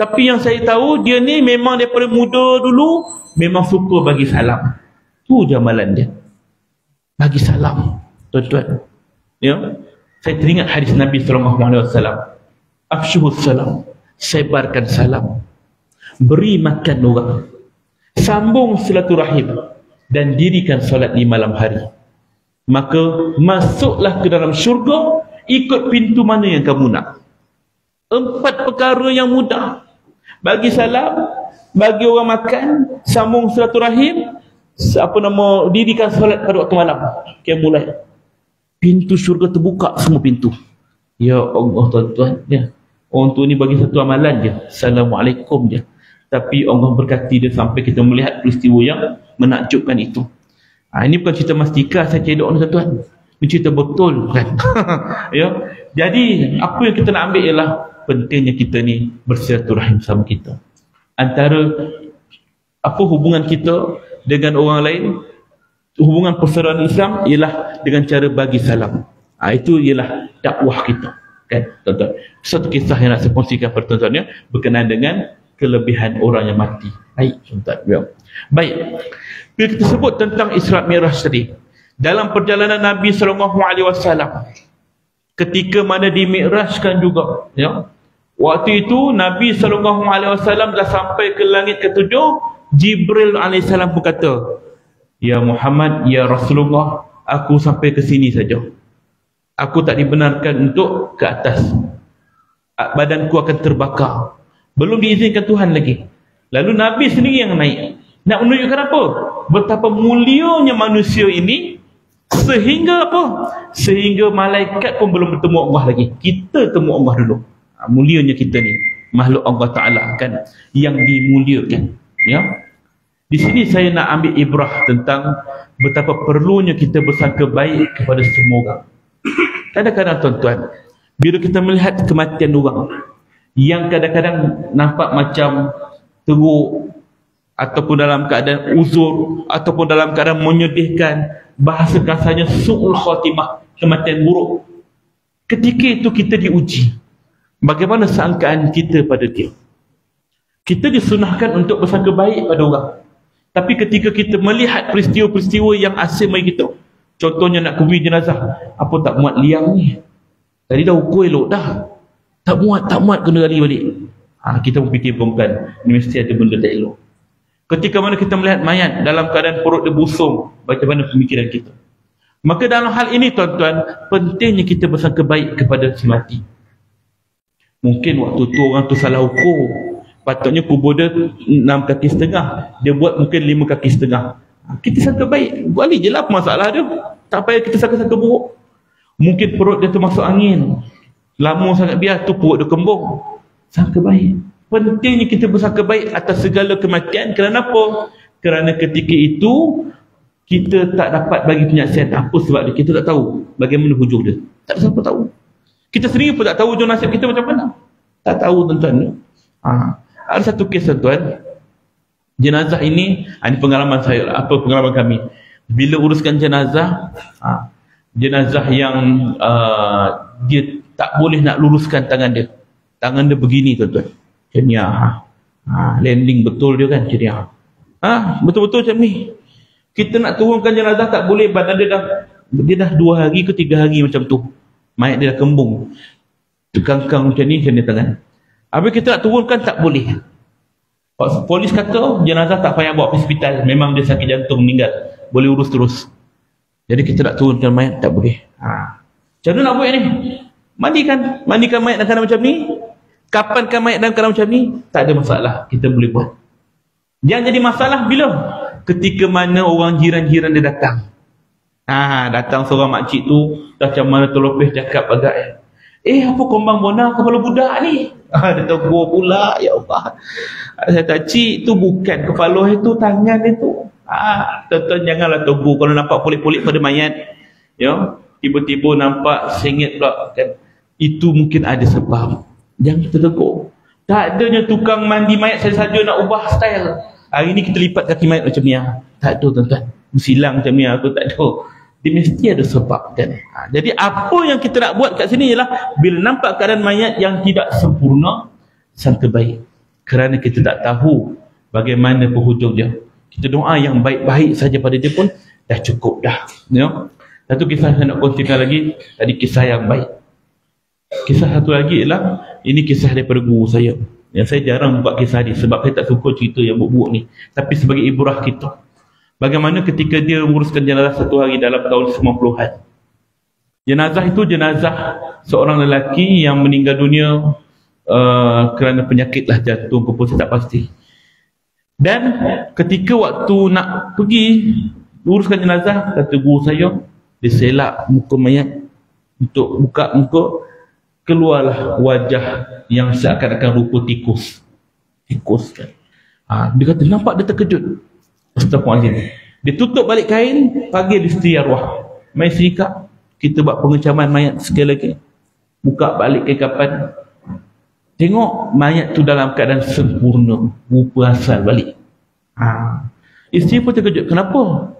Tapi yang saya tahu dia ni memang daripada muda dulu memang suka bagi salam. Tu je amalan dia. Bagi salam. Tuan-tuan. Ya. Saya teringat hadis Nabi sallallahu alaihi wasallam. Afshuhus salam. Sebarkan salam. Beri makan orang. Sambung silaturahim dan dirikan solat di malam hari. Maka masuklah ke dalam syurga ikut pintu mana yang kamu nak. Empat perkara yang mudah bagi salam, bagi orang makan, sambung silaturahim, apa nama, dirikan solat pada waktu malam. Okay, mulai. Pintu syurga terbuka semua pintu. Ya Allah tuan-tuan ya. Orang tu ni bagi satu amalan je. Assalamualaikum je. Tapi Allah berkati dia sampai kita melihat peristiwa yang menakjubkan itu. Ha, ini bukan cerita mastika saya cedok ni tuan-tuan. Ini cerita betul kan. *laughs* ya. Jadi apa yang kita nak ambil ialah pentingnya kita ni bersilaturahim sama kita. Antara apa hubungan kita dengan orang lain hubungan persaudaraan Islam ialah dengan cara bagi salam. Ha, itu ialah dakwah kita. Kan? Tuan-tuan. Satu kisah yang nak saya kongsikan pada tuan-tuan ya, berkenaan dengan kelebihan orang yang mati. Baik, tuan-tuan. Baik. Bila kita sebut tentang Isra Mi'raj tadi, dalam perjalanan Nabi sallallahu alaihi wasallam ketika mana dimi'rajkan juga, ya. Waktu itu Nabi sallallahu alaihi wasallam dah sampai ke langit ketujuh, Jibril alaihissalam berkata, Ya Muhammad, Ya Rasulullah, aku sampai ke sini saja. Aku tak dibenarkan untuk ke atas. Badanku akan terbakar. Belum diizinkan Tuhan lagi. Lalu Nabi sendiri yang naik. Nak menunjukkan apa? Betapa mulianya manusia ini sehingga apa? Sehingga malaikat pun belum bertemu Allah lagi. Kita temu Allah dulu. Ha, mulianya kita ni. Makhluk Allah Ta'ala kan. Yang dimuliakan. Ya. Di sini saya nak ambil ibrah tentang betapa perlunya kita bersangka baik kepada semua orang. Kadang-kadang tuan-tuan, bila kita melihat kematian orang yang kadang-kadang nampak macam teruk ataupun dalam keadaan uzur ataupun dalam keadaan menyedihkan, bahasa kasarnya su'ul khatimah, kematian buruk. Ketika itu kita diuji. Bagaimana sangkaan kita pada dia? Kita disunahkan untuk bersangka baik pada orang. Tapi ketika kita melihat peristiwa-peristiwa yang asing bagi kita, contohnya nak kubur jenazah, apa tak muat liang ni? Tadi dah ukur elok dah. Tak muat, tak muat kena gali balik. Ha, kita pun fikir bukan, ni mesti ada benda tak elok. Ketika mana kita melihat mayat dalam keadaan perut dia busung, macam mana pemikiran kita? Maka dalam hal ini tuan-tuan, pentingnya kita bersangka baik kepada si mati. Mungkin waktu tu orang tu salah ukur, patutnya kubur dia enam kaki setengah dia buat mungkin lima kaki setengah ha, kita sangka baik buat je lah masalah dia tak payah kita sangka-sangka buruk mungkin perut dia tu masuk angin lama sangat biar tu perut dia kembung. Sangka baik. Pentingnya kita bersangka baik atas segala kematian. Kerana apa? kerana ketika itu kita tak dapat bagi penyaksian apa sebab dia. Kita tak tahu bagaimana hujung dia. Tak ada siapa tahu. Kita sendiri pun tak tahu hujung nasib kita macam mana. Tak tahu tuan-tuan. Ha. Ada satu kes tuan jenazah ini, ah, ini pengalaman saya, apa pengalaman kami. Bila uruskan jenazah, ha, jenazah yang uh, dia tak boleh nak luruskan tangan dia. Tangan dia begini tuan-tuan. Macam ni ha. landing betul dia kan macam ni ha. betul-betul macam ni. Kita nak turunkan jenazah tak boleh badan dia dah dia dah dua hari ke tiga hari macam tu. Mayat dia dah kembung. Tekangkang macam ni macam ni tangan. Habis kita nak turunkan tak boleh. Polis kata jenazah tak payah bawa pergi hospital. Memang dia sakit jantung meninggal. Boleh urus terus. Jadi kita nak turunkan mayat tak boleh. Ha. Macam mana nak buat ni? Mandikan. Mandikan mayat dalam keadaan macam ni. Kapankan mayat dalam keadaan macam ni? Tak ada masalah. Kita boleh buat. Yang jadi masalah bila? Ketika mana orang jiran-jiran dia datang. Ha, datang seorang makcik tu. Dah macam mana terlopeh cakap agak. Eh apa kombang bona kepala budak ni? Ah, *laughs* dia tegur pula, ya Allah. Saya kata, cik tu bukan kepala itu, tangan itu. Ah, tuan janganlah tegur kalau nampak polik-polik pada mayat. Ya, tiba-tiba nampak sengit pula kan. Itu mungkin ada sebab. Jangan kita tegur. Tak adanya tukang mandi mayat saja-saja nak ubah style. Hari ni kita lipat kaki mayat macam ni. Ah. Tak ada tuan-tuan. Silang macam ni aku tak ada dia mesti ada sebab kan ha, jadi apa yang kita nak buat kat sini ialah bila nampak keadaan mayat yang tidak sempurna sangka baik kerana kita tak tahu bagaimana penghujung dia kita doa yang baik-baik saja pada dia pun dah cukup dah ya satu kisah saya nak kongsikan lagi tadi kisah yang baik kisah satu lagi ialah ini kisah daripada guru saya yang saya jarang buat kisah ni sebab saya tak suka cerita yang buruk-buruk ni tapi sebagai ibrah kita Bagaimana ketika dia menguruskan jenazah satu hari dalam tahun 90-an. Jenazah itu jenazah seorang lelaki yang meninggal dunia uh, kerana penyakit lah jantung ke saya tak pasti. Dan ketika waktu nak pergi uruskan jenazah, kata guru saya, dia selak muka mayat untuk buka muka. Keluarlah wajah yang seakan-akan rupa tikus. Tikus. Kan ha, dia kata nampak dia terkejut. Astagfirullahaladzim dia tutup balik kain panggil isteri arwah. Mai sini kak kita buat pengecaman mayat sekali lagi. Buka balik ke kapan tengok mayat tu dalam keadaan sempurna rupa asal balik. Ha. isteri pun terkejut kenapa?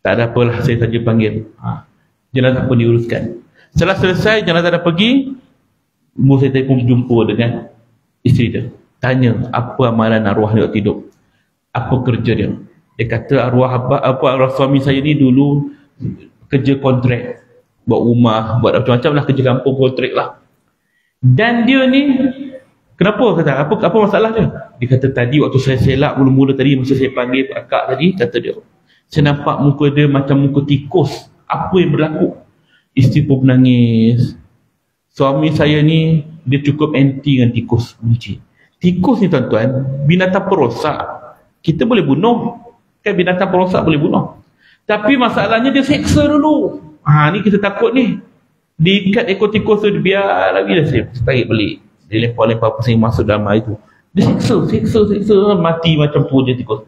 Tak ada apalah saya saja panggil. Ha. jenazah pun diuruskan. Setelah selesai jenazah dah pergi Ibu saya telefon jumpa dengan isteri dia. Tanya apa amalan arwah dia tidur. Apa kerja dia. Dia kata arwah apa, apa arwah suami saya ni dulu kerja kontrak. Buat rumah, buat macam-macam lah kerja kampung kontrak lah. Dan dia ni, kenapa kata? Apa apa masalah dia? Dia kata tadi waktu saya selak mula-mula tadi, masa saya panggil akak tadi, kata dia. Saya nampak muka dia macam muka tikus. Apa yang berlaku? Isteri pun menangis suami saya ni dia cukup anti dengan tikus benci tikus ni tuan-tuan binatang perosak. Kita boleh bunuh. Kan binatang perosak boleh bunuh. Tapi masalahnya dia seksa dulu. Ha ni kita takut ni. Diikat ekor tikus tu biar lagi dah saya tarik balik. Dia lempar-lempar pusing masuk dalam air tu. Dia seksa, seksa, seksa. Mati macam tu je tikus.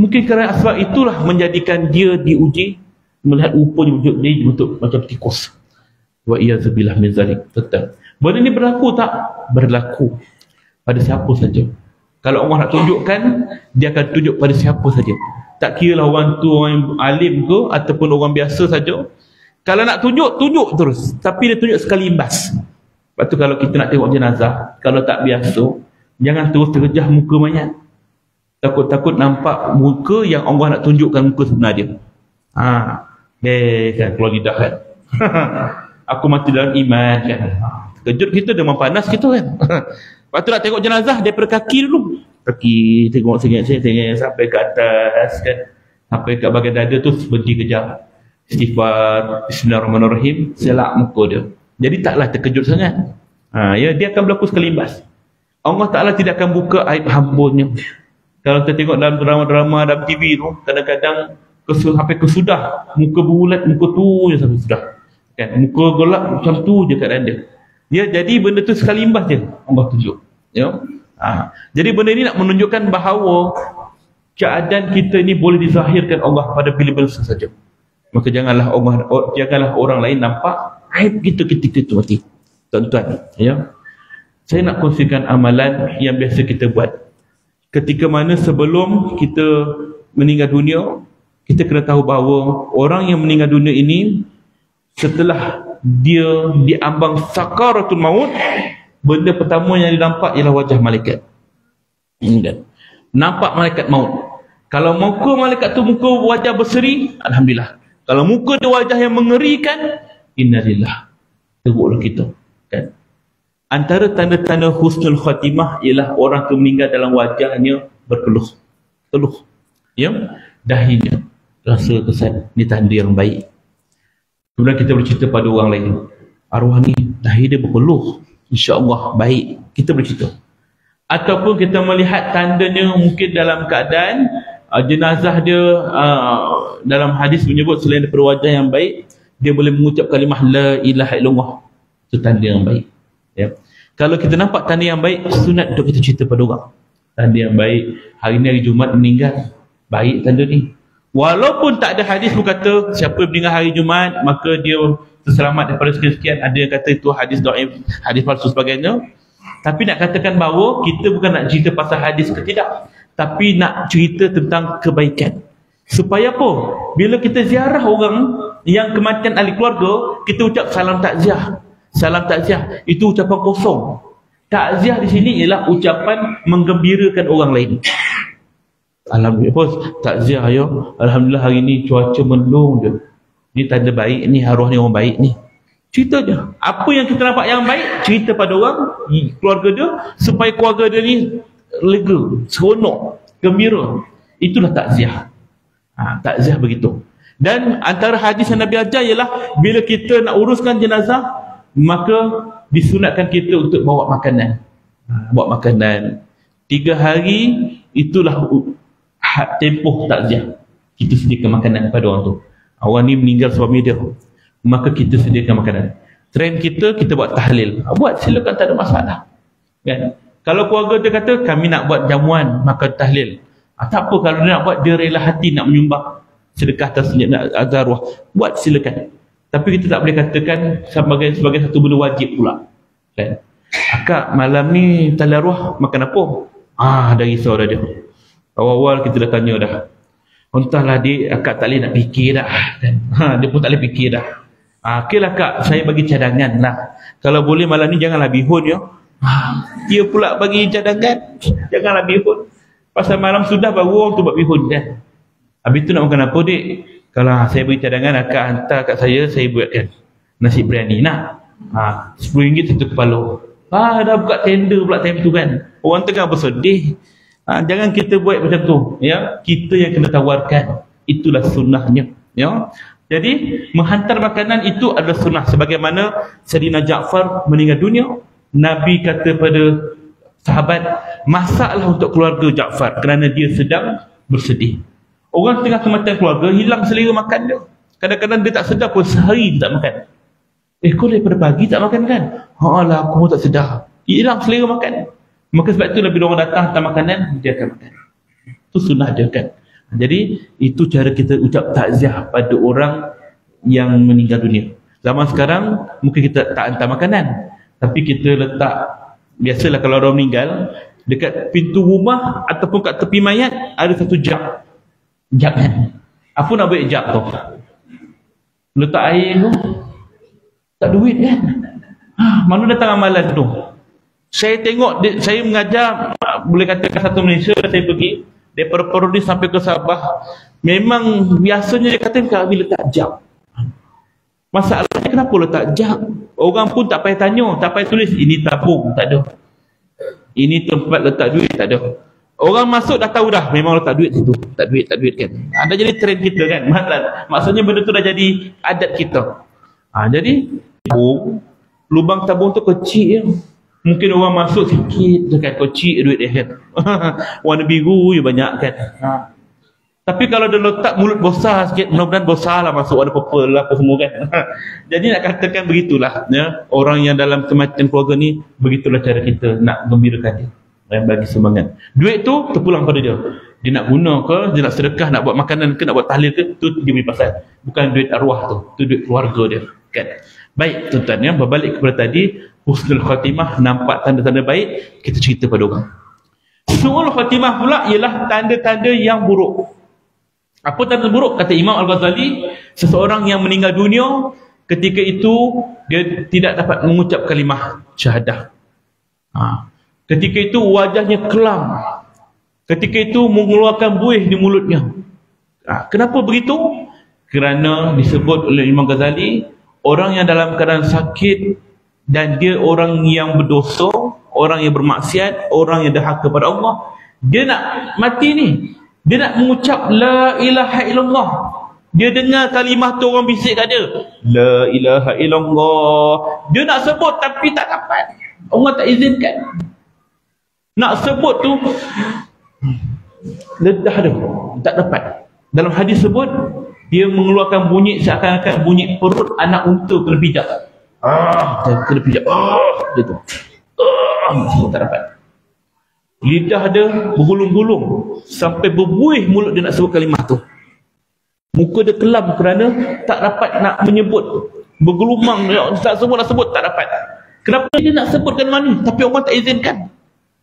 Mungkin kerana sebab itulah menjadikan dia diuji melihat rupanya wujud dia untuk macam tikus wa iyazubillah min zalik. Tetap. Benda ni berlaku tak? Berlaku. Pada siapa saja. Kalau Allah nak tunjukkan dia akan tunjuk pada siapa saja. Tak kira lah orang tu orang alim ke ataupun orang biasa saja. Kalau nak tunjuk tunjuk terus. Tapi dia tunjuk sekali imbas. Sebab tu kalau kita nak tengok jenazah kalau tak biasa jangan terus terjah muka mayat takut-takut nampak muka yang Allah nak tunjukkan muka sebenar dia ha. Eh kan keluar lidah kan *laughs* aku mati dalam iman kan. Kejut kita demam panas kita kan. *laughs* Lepas tu nak tengok jenazah daripada kaki dulu. Kaki tengok sengit-sengit sampai ke atas kan. Sampai ke bahagian dada tu berhenti kejap. Istighfar, bismillahirrahmanirrahim, selak muka dia. Jadi taklah terkejut sangat. Ha, ya, dia akan berlaku sekali imbas. Allah Ta'ala tidak akan buka aib hambanya. Kalau kita tengok dalam drama-drama dalam TV tu, kadang-kadang sampai kesudah, muka bulat, muka tu je sampai sudah kan? Muka golak macam tu je keadaan dia. Ya jadi benda tu sekali imbas je. Allah tunjuk. Ya? Ha. jadi benda ni nak menunjukkan bahawa keadaan kita ni boleh dizahirkan Allah pada bila-bila saja. Maka janganlah Allah janganlah orang lain nampak aib kita ketika itu mati. Tuan-tuan ya? Saya nak kongsikan amalan yang biasa kita buat. Ketika mana sebelum kita meninggal dunia kita kena tahu bahawa orang yang meninggal dunia ini setelah dia diambang sakaratul maut benda pertama yang dinampak ialah wajah malaikat. Ingat nampak malaikat maut. Kalau muka malaikat tu muka wajah berseri alhamdulillah. Kalau muka dia wajah yang mengerikan innalillah teruklah kita kan? Antara tanda-tanda husnul khatimah ialah orang tu meninggal dalam wajahnya berkeluh. Keluh. Ya? Dahinya. Rasa kesan. Ni tanda yang baik Kemudian kita bercerita pada orang lain. Arwah ni dahi dia berpeluh. InsyaAllah baik. Kita bercerita. Ataupun kita melihat tandanya mungkin dalam keadaan uh, jenazah dia uh, dalam hadis menyebut selain daripada wajah yang baik, dia boleh mengucap kalimah La ilaha illallah. Itu tanda yang baik. Ya. Kalau kita nampak tanda yang baik, sunat untuk kita cerita pada orang. Tanda yang baik, hari ni hari Jumat meninggal. Baik tanda ni. Walaupun tak ada hadis pun kata siapa meninggal hari Jumaat maka dia terselamat daripada sekian-sekian. Ada yang kata itu hadis dhaif, hadis palsu sebagainya. Tapi nak katakan bahawa kita bukan nak cerita pasal hadis ke tidak, tapi nak cerita tentang kebaikan. Supaya apa? Bila kita ziarah orang yang kematian ahli keluarga, kita ucap salam takziah. Salam takziah itu ucapan kosong. Takziah di sini ialah ucapan menggembirakan orang lain. Alhamdulillah bos takziah ya. Alhamdulillah hari ni cuaca mendung je. Ni tanda baik ni arwah ni orang baik ni. Cerita je. Apa yang kita nampak yang baik, cerita pada orang, keluarga dia supaya keluarga dia ni lega, seronok, gembira. Itulah takziah. Ha, takziah begitu. Dan antara hadis yang Nabi ajar ialah bila kita nak uruskan jenazah, maka disunatkan kita untuk bawa makanan. Ha, bawa makanan. Tiga hari itulah tempoh takziah. Kita sediakan makanan kepada orang tu. Orang ni meninggal suami dia. Maka kita sediakan makanan. Trend kita kita buat tahlil. Ah, buat silakan tak ada masalah. Kan? Kalau keluarga dia kata kami nak buat jamuan makan tahlil. Ah, tak apa. Kalau dia nak buat dia rela hati nak menyumbang sedekah atas nak agar arwah buat silakan. Tapi kita tak boleh katakan sebagai sebagai satu benda wajib pula. Kan? Akak malam ni tahlil arwah makan apa? Ah dah risau dah dia awal-awal kita dah tanya dah. Entahlah dia akak tak boleh nak fikir dah. Ha, dia pun tak boleh fikir dah. Ha, okey lah kak saya bagi cadangan lah. Kalau boleh malam ni janganlah bihun ya ha, dia pula bagi cadangan. Janganlah bihun. Pasal malam sudah baru orang tu buat bihun kan habis tu nak makan apa dik? Kalau saya bagi cadangan akak hantar kat saya saya buatkan nasi biryani nak. Ha, RM10 satu kepala. Ah dah buka tender pula time tu kan. Orang tengah bersedih Ha, jangan kita buat macam tu. Ya, kita yang kena tawarkan. Itulah sunnahnya. Ya, jadi menghantar makanan itu adalah sunnah. Sebagaimana Sayyidina Ja'far meninggal dunia, Nabi kata pada sahabat, masaklah untuk keluarga Ja'far kerana dia sedang bersedih. Orang tengah kematian keluarga hilang selera makan dia. Kadang-kadang dia tak sedar pun sehari tak makan. Eh kau daripada pagi tak makan kan? Haa lah aku tak sedar. Hilang selera makan. Maka sebab itu lebih orang datang hantar makanan, dia akan makan. Itu sunnah dia kan. Jadi, itu cara kita ucap takziah pada orang yang meninggal dunia. Zaman sekarang, mungkin kita tak hantar makanan. Tapi kita letak, biasalah kalau orang meninggal, dekat pintu rumah ataupun kat tepi mayat, ada satu jam. Jam kan? Apa nak buat jam tu? Letak air tu, tak duit kan? Ha, mana datang amalan tu? Saya tengok saya mengajar boleh katakan satu Malaysia saya pergi daripada Perudi sampai ke Sabah. Memang biasanya dia kata kami letak jam? Masalahnya kenapa letak jam? Orang pun tak payah tanya tak payah tulis ini tabung tak ada. Ini tempat letak duit tak ada. Orang masuk dah tahu dah memang letak duit situ tak duit tak duit kan. Ada jadi trend kita kan. *laughs* Maksudnya benda tu dah jadi adat kita. Ha, jadi lubang tabung tu kecil je Mungkin orang masuk sikit dekat kocik duit dia kan. *laughs* Warna biru je banyak kan. Ha. Tapi kalau dia letak mulut besar sikit, mudah-mudahan besar lah masuk warna purple lah apa semua kan. *laughs* Jadi nak katakan begitulah. Ya. Orang yang dalam kematian keluarga ni, begitulah cara kita nak gembirakan dia. Dan bagi semangat. Duit tu terpulang pada dia. Dia nak guna ke, dia nak sedekah, nak buat makanan ke, nak buat tahlil ke, tu dia punya pasal. Bukan duit arwah tu. Tu duit keluarga dia. Kan? Baik tuan-tuan ya, berbalik kepada tadi, husnul khatimah nampak tanda-tanda baik kita cerita pada orang. Su'ul khatimah pula ialah tanda-tanda yang buruk. Apa tanda buruk? Kata Imam Al-Ghazali seseorang yang meninggal dunia ketika itu dia tidak dapat mengucap kalimah syahadah. Ha. ketika itu wajahnya kelam. Ketika itu mengeluarkan buih di mulutnya. Ha. kenapa begitu? Kerana disebut oleh Imam Ghazali orang yang dalam keadaan sakit dan dia orang yang berdosa, orang yang bermaksiat, orang yang dahak kepada Allah, dia nak mati ni. Dia nak mengucap la ilaha illallah. Dia dengar kalimah tu orang bisik kat dia. La ilaha illallah. Dia nak sebut tapi tak dapat. Orang tak izinkan. Nak sebut tu ledah dia tak dapat. Dalam hadis sebut dia mengeluarkan bunyi seakan-akan bunyi perut anak unta kena bijak. Ah, dia kena pijak. Ah, dia tu. Ah, tak dapat. Lidah dia bergulung-gulung sampai berbuih mulut dia nak sebut kalimah tu. Muka dia kelam kerana tak dapat nak menyebut. Bergelumang ya, tak semua nak sebut tak dapat. Kenapa dia nak sebut kalimah ni tapi orang tak izinkan?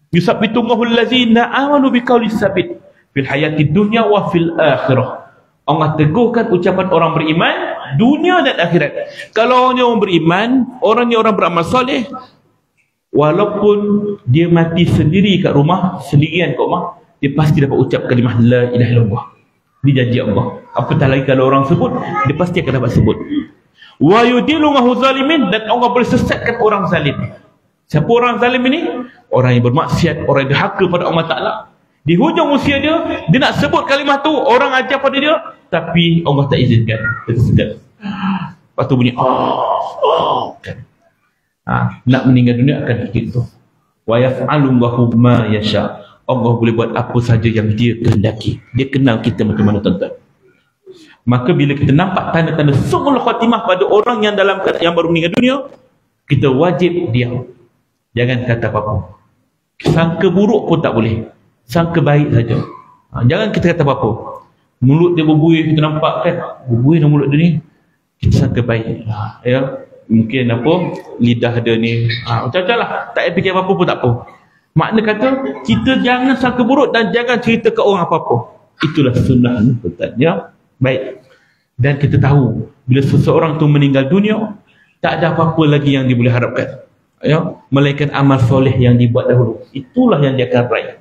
Yusabbitungahu allazina amanu biqauli sabit fil hayati dunya wa fil akhirah. Allah teguhkan ucapan orang beriman dunia dan akhirat. Kalau orang yang beriman, orang yang orang beramal soleh, walaupun dia mati sendiri kat rumah, sendirian kat rumah, dia pasti dapat ucap kalimah la ilaha illallah. Ini janji Allah. Apatah lagi kalau orang sebut, dia pasti akan dapat sebut. Wa yudilu zalimin dan Allah boleh sesatkan orang zalim. Siapa orang zalim ini? Orang yang bermaksiat, orang yang derhaka pada Allah Taala. Di hujung usia dia, dia nak sebut kalimah tu, orang ajar pada dia, tapi Allah tak izinkan. Dia tersedak lepas tu bunyi oh, oh, kan. ha, nak meninggal dunia akan begitu. Wa yaf'alu ma yasha. Allah boleh buat apa saja yang dia kehendaki. Dia kenal kita macam mana tuan-tuan. Maka bila kita nampak tanda-tanda sungguh khatimah pada orang yang dalam yang baru meninggal dunia kita wajib diam. Jangan kata apa-apa. Sangka buruk pun tak boleh sangka baik saja. Ha, jangan kita kata apa-apa. Mulut dia berbuih kita nampak kan? Berbuih dalam mulut dia ni kita sangka baik. Ha, ya. Mungkin apa lidah dia ni ha, macam-macam lah. Tak payah fikir apa-apa pun tak apa. Makna kata kita jangan sangka buruk dan jangan cerita ke orang apa-apa. Itulah sunnah betul ya. Baik. Dan kita tahu bila seseorang tu meninggal dunia tak ada apa-apa lagi yang dia boleh harapkan ya. Melainkan amal soleh yang dibuat dahulu. Itulah yang dia akan raih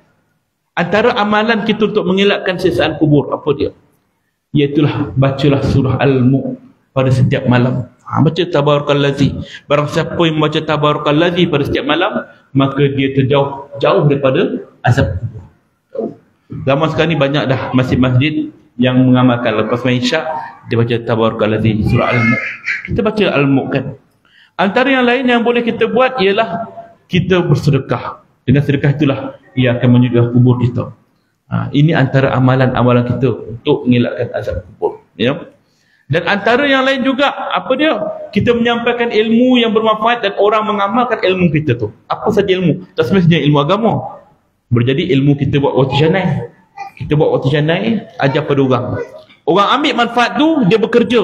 antara amalan kita untuk mengelakkan sisaan kubur apa dia? Iaitulah bacalah surah al-mu pada setiap malam. Ha, baca tabarakallazi barang siapa yang membaca tabarakallazi pada setiap malam maka dia terjauh jauh daripada azab kubur. Zaman sekarang ni banyak dah masjid-masjid yang mengamalkan lepas main isyak dia baca tabarakallazi surah al-mulk kita baca al-mulk kan? Antara yang lain yang boleh kita buat ialah kita bersedekah. Dengan sedekah itulah ia akan menyudah kubur kita. Ha, ini antara amalan-amalan kita untuk mengelakkan azab kubur ya. Dan antara yang lain juga apa dia? Kita menyampaikan ilmu yang bermanfaat dan orang mengamalkan ilmu kita tu. Apa saja ilmu? Tak semestinya ilmu agama. Berjadi ilmu kita buat waktu janai kita buat waktu janai ajar pada orang. Orang ambil manfaat tu dia bekerja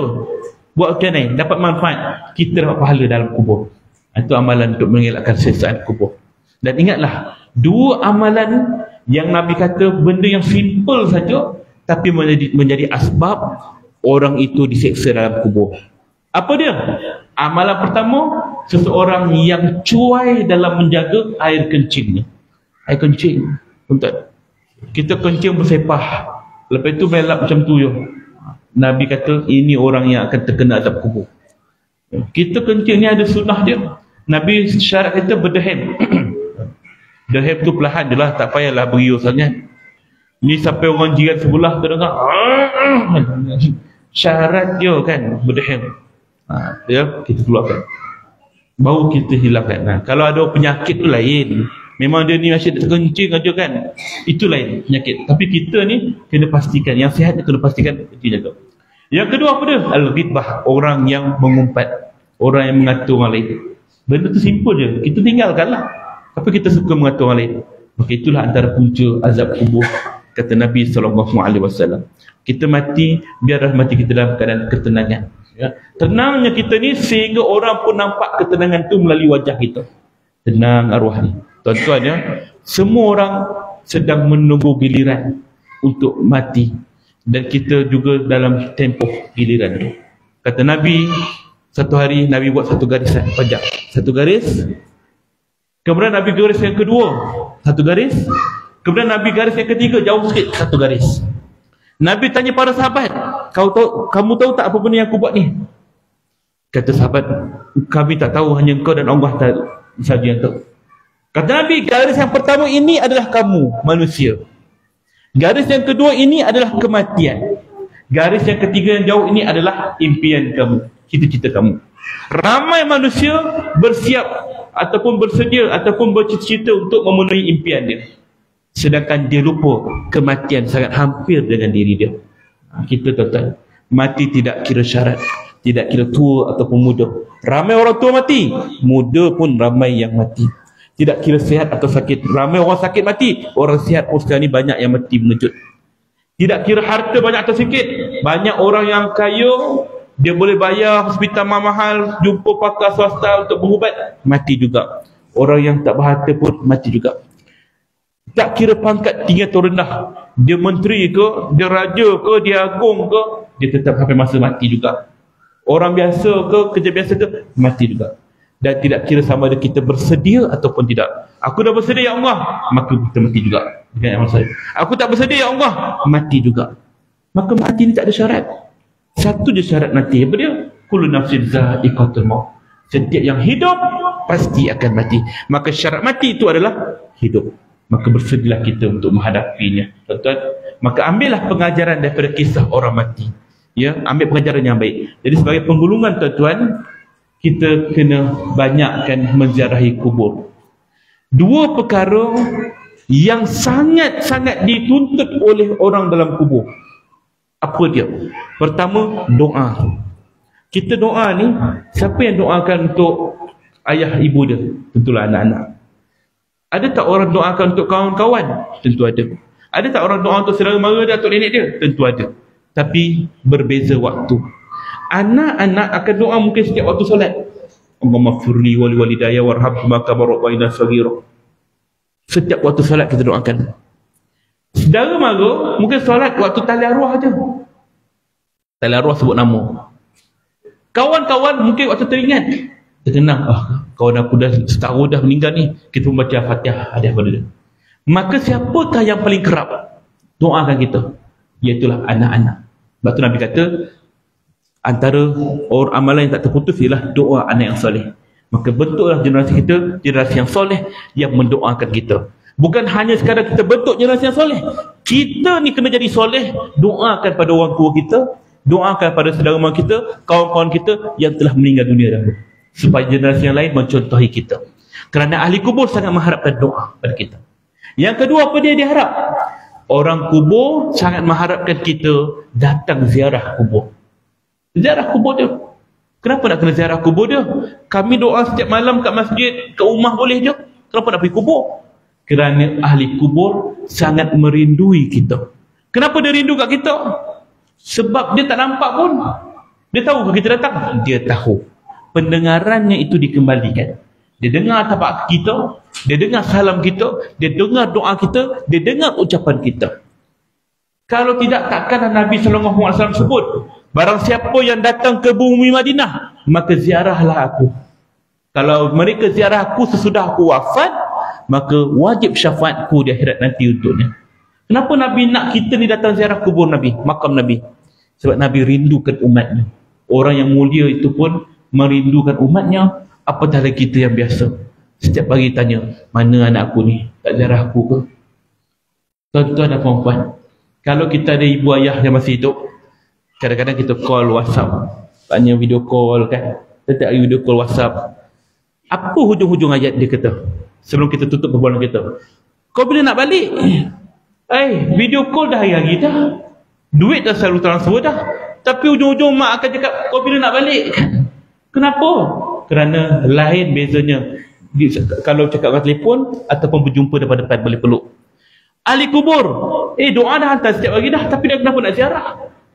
buat waktu janai dapat manfaat kita dapat pahala dalam kubur. Itu amalan untuk mengelakkan sesat kubur dan ingatlah dua amalan yang Nabi kata benda yang simple saja tapi menjadi menjadi asbab orang itu diseksa dalam kubur. Apa dia? Amalan pertama seseorang yang cuai dalam menjaga air kencingnya. Air kencing untuk kita kencing bersepah. Lepas tu melap macam tu yo. Nabi kata ini orang yang akan terkena azab kubur. Kita kencing ni ada sunnah dia. Nabi syarat kita berdehem *clears throat* dehem tu perlahan je lah tak payahlah berius sangat ni sampai orang jiran sebelah tu dengar syarat dia kan berdehem ha, ya, kita keluarkan baru kita hilangkan nah, kalau ada penyakit tu lain Memang dia ni masih terkencing aja kan. Itu lain penyakit. Tapi kita ni kena pastikan yang sihat ni kena pastikan itu jaga. Yang kedua apa dia? Al-ghibah, orang yang mengumpat, orang yang mengatur orang lain. Benda tu simple je. Kita tinggalkanlah. Tapi kita suka mengatur orang lain. Maka itulah antara punca azab kubur kata Nabi sallallahu alaihi wasallam. Kita mati biarlah mati kita dalam keadaan ketenangan. Ya. Tenangnya kita ni sehingga orang pun nampak ketenangan tu melalui wajah kita. Tenang arwah ni. Tuan-tuan ya, semua orang sedang menunggu giliran untuk mati dan kita juga dalam tempoh giliran itu. Kata Nabi, satu hari Nabi buat satu garis pajak. Satu garis. Kemudian Nabi garis yang kedua, satu garis. Kemudian Nabi garis yang ketiga jauh sikit, satu garis. Nabi tanya para sahabat, kau tahu kamu tahu tak apa benda yang aku buat ni? Kata sahabat, kami tak tahu hanya engkau dan Allah saja yang tahu. Kata Nabi, garis yang pertama ini adalah kamu, manusia. Garis yang kedua ini adalah kematian. Garis yang ketiga yang jauh ini adalah impian kamu, cita-cita kamu. Ramai manusia bersiap ataupun bersedia ataupun bercita-cita untuk memenuhi impian dia. Sedangkan dia lupa kematian sangat hampir dengan diri dia. Ha, kita tahu mati tidak kira syarat. Tidak kira tua ataupun muda. Ramai orang tua mati. Muda pun ramai yang mati. Tidak kira sihat atau sakit. Ramai orang sakit mati. Orang sihat pun sekarang ni banyak yang mati mengejut. Tidak kira harta banyak atau sikit. Banyak orang yang kaya. Dia boleh bayar hospital mahal. Jumpa pakar swasta untuk berubat. Mati juga. Orang yang tak berharta pun mati juga. Tak kira pangkat tinggi atau rendah. Dia menteri ke, dia raja ke, dia agung ke. Dia tetap sampai masa mati juga. Orang biasa ke, kerja biasa ke, mati juga dan tidak kira sama ada kita bersedia ataupun tidak. Aku dah bersedia ya Allah, maka kita mati juga. Dengan saya. Aku tak bersedia ya Allah, mati juga. Maka mati ni tak ada syarat. Satu je syarat mati. Apa dia? Kullu nafsin za'iqatul maut. Setiap yang hidup pasti akan mati. Maka syarat mati itu adalah hidup. Maka bersedialah kita untuk menghadapinya. Tuan-tuan, maka ambillah pengajaran daripada kisah orang mati. Ya, ambil pengajaran yang baik. Jadi sebagai penggulungan tuan-tuan, kita kena banyakkan menziarahi kubur. Dua perkara yang sangat-sangat dituntut oleh orang dalam kubur. Apa dia? Pertama, doa. Kita doa ni, siapa yang doakan untuk ayah ibu dia? Tentulah anak-anak. Ada tak orang doakan untuk kawan-kawan? Tentu ada. Ada tak orang doa untuk saudara mara dia, atau nenek dia? Tentu ada. Tapi berbeza waktu. Anak-anak akan doa mungkin setiap waktu solat. Allahumma furli wali warham maka barak wa. Setiap waktu solat kita doakan. Saudara mara mungkin solat waktu tali arwah aja. Tali arwah sebut nama. Kawan-kawan mungkin waktu teringat. Terkenang, ah, kawan aku dah setahun dah meninggal ni. Kita pun baca Fatihah hadiah pada dia. Maka siapakah yang paling kerap doakan kita? Iaitulah anak-anak. Sebab tu Nabi kata, antara orang amalan yang tak terputus ialah doa anak yang soleh. Maka bentuklah generasi kita, generasi yang soleh yang mendoakan kita. Bukan hanya sekadar kita bentuk generasi yang soleh. Kita ni kena jadi soleh, doakan pada orang tua kita, doakan pada saudara mara kita, kawan-kawan kita yang telah meninggal dunia dahulu. Supaya generasi yang lain mencontohi kita. Kerana ahli kubur sangat mengharapkan doa pada kita. Yang kedua apa dia diharap? Orang kubur sangat mengharapkan kita datang ziarah kubur. Ziarah kubur dia. Kenapa nak kena ziarah kubur dia? Kami doa setiap malam kat masjid, kat rumah boleh je. Kenapa nak pergi kubur? Kerana ahli kubur sangat merindui kita. Kenapa dia rindu kat kita? Sebab dia tak nampak pun. Dia tahu ke kita datang? Dia tahu. Pendengarannya itu dikembalikan. Dia dengar tapak kita, dia dengar salam kita, dia dengar doa kita, dia dengar ucapan kita. Kalau tidak takkan Nabi sallallahu alaihi wasallam sebut, barang siapa yang datang ke bumi Madinah, maka ziarahlah aku. Kalau mereka ziarah aku sesudah aku wafat, maka wajib syafaatku di akhirat nanti untuknya. Kenapa Nabi nak kita ni datang ziarah kubur Nabi, makam Nabi? Sebab Nabi rindukan umatnya. Orang yang mulia itu pun merindukan umatnya. Apatah lagi kita yang biasa? Setiap pagi tanya mana anak aku ni? Tak ziarah aku ke? Tuan-tuan dan puan kalau kita ada ibu ayah yang masih hidup kadang-kadang kita call whatsapp. Tanya video call kan. Setiap hari video call whatsapp. Apa hujung-hujung ayat dia kata sebelum kita tutup perbualan kita. Kau bila nak balik? *clears throat* Eh video call dah hari-hari dah. Duit dah selalu transfer dah. Tapi hujung-hujung mak akan cakap kau bila nak balik? *clears throat* Kenapa? Kerana lain bezanya. Kalau cakap kat telefon ataupun berjumpa depan-depan boleh peluk. Ahli kubur. Eh doa dah hantar setiap hari dah tapi dia kenapa nak ziarah?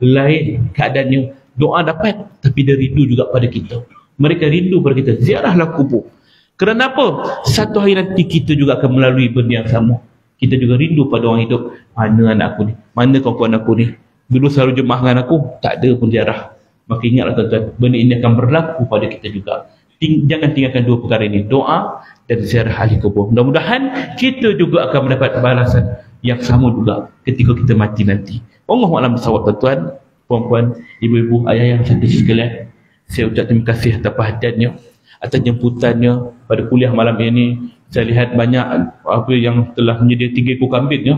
Lain keadaannya. Doa dapat tapi dia rindu juga pada kita. Mereka rindu pada kita. Ziarahlah kubur kerana apa? Satu hari nanti kita juga akan melalui benda yang sama. Kita juga rindu pada orang hidup. Mana anak aku ni? Mana kawan-kawan aku ni? Dulu selalu jemaah dengan aku. Tak ada pun ziarah. Maka ingatlah tuan-tuan benda ini akan berlaku pada kita juga. Ting, jangan tinggalkan dua perkara ini. Doa dan ziarah ahli kubur. Mudah-mudahan kita juga akan mendapat balasan yang sama juga ketika kita mati nanti. Allah Alam bersawab tuan-tuan puan-puan, ibu-ibu, ayah yang cantik sekalian. Saya ucap terima kasih atas perhatiannya atas jemputannya pada kuliah malam ini. Saya lihat banyak apa yang telah menjadi tiga ekor kambing ya.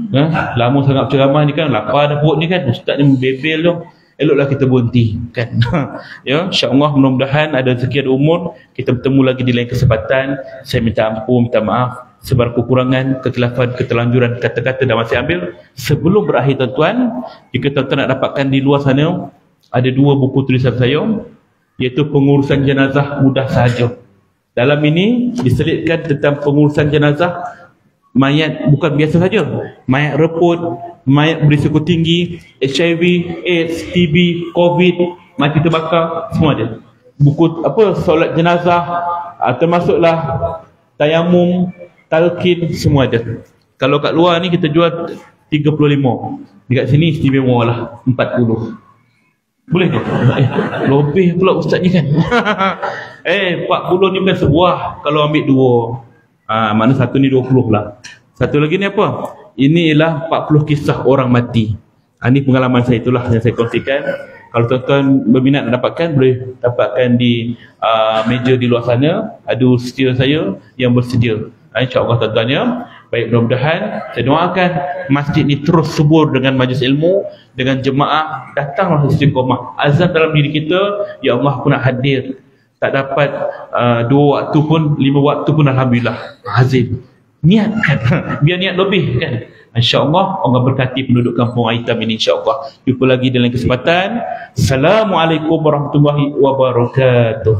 Ha? lama sangat ceramah ni kan lapar dah perut ni kan. Ustaz ni bebel tu. Eloklah kita berhenti kan? *laughs* Ya insyaallah mudah-mudahan ada rezeki ada umur kita bertemu lagi di lain kesempatan. Saya minta ampun minta maaf. Sebar kekurangan kekhilafan keterlanjuran kata-kata dan masih ambil. Sebelum berakhir tuan-tuan jika tuan-tuan nak dapatkan di luar sana ada dua buku tulisan saya iaitu pengurusan jenazah mudah sahaja. Dalam ini diselitkan tentang pengurusan jenazah mayat bukan biasa saja. Mayat reput mayat berisiko tinggi HIV AIDS TB COVID mati terbakar semua ada. Buku apa solat jenazah uh, termasuklah tayamum talqin semua ada. Kalau kat luar ni kita jual 35 dekat sini istimewa lah 40 boleh? Eh, lebih pula ustaz ni kan *laughs* eh 40 ni bukan sebuah kalau ambil dua Ah, mana satu ni 20 lah. Satu lagi ni apa? Ini ialah 40 kisah orang mati. Ha, ini pengalaman saya itulah yang saya kongsikan. Kalau tuan-tuan berminat nak dapatkan, boleh dapatkan di uh, meja di luar sana. Ada setia saya yang bersedia. Ha, InsyaAllah tuan-tuan ya. Baik mudah-mudahan saya doakan masjid ni terus subur dengan majlis ilmu, dengan jemaah datanglah istiqomah azan dalam diri kita ya Allah aku nak hadir. Tak dapat uh, dua waktu pun lima waktu pun alhamdulillah. Azim. Niat kan? *laughs* Biar niat lebih kan? Insyaallah Allah berkati penduduk kampung Aitam ini insyaallah. Jumpa lagi dalam kesempatan. Assalamualaikum warahmatullahi wabarakatuh.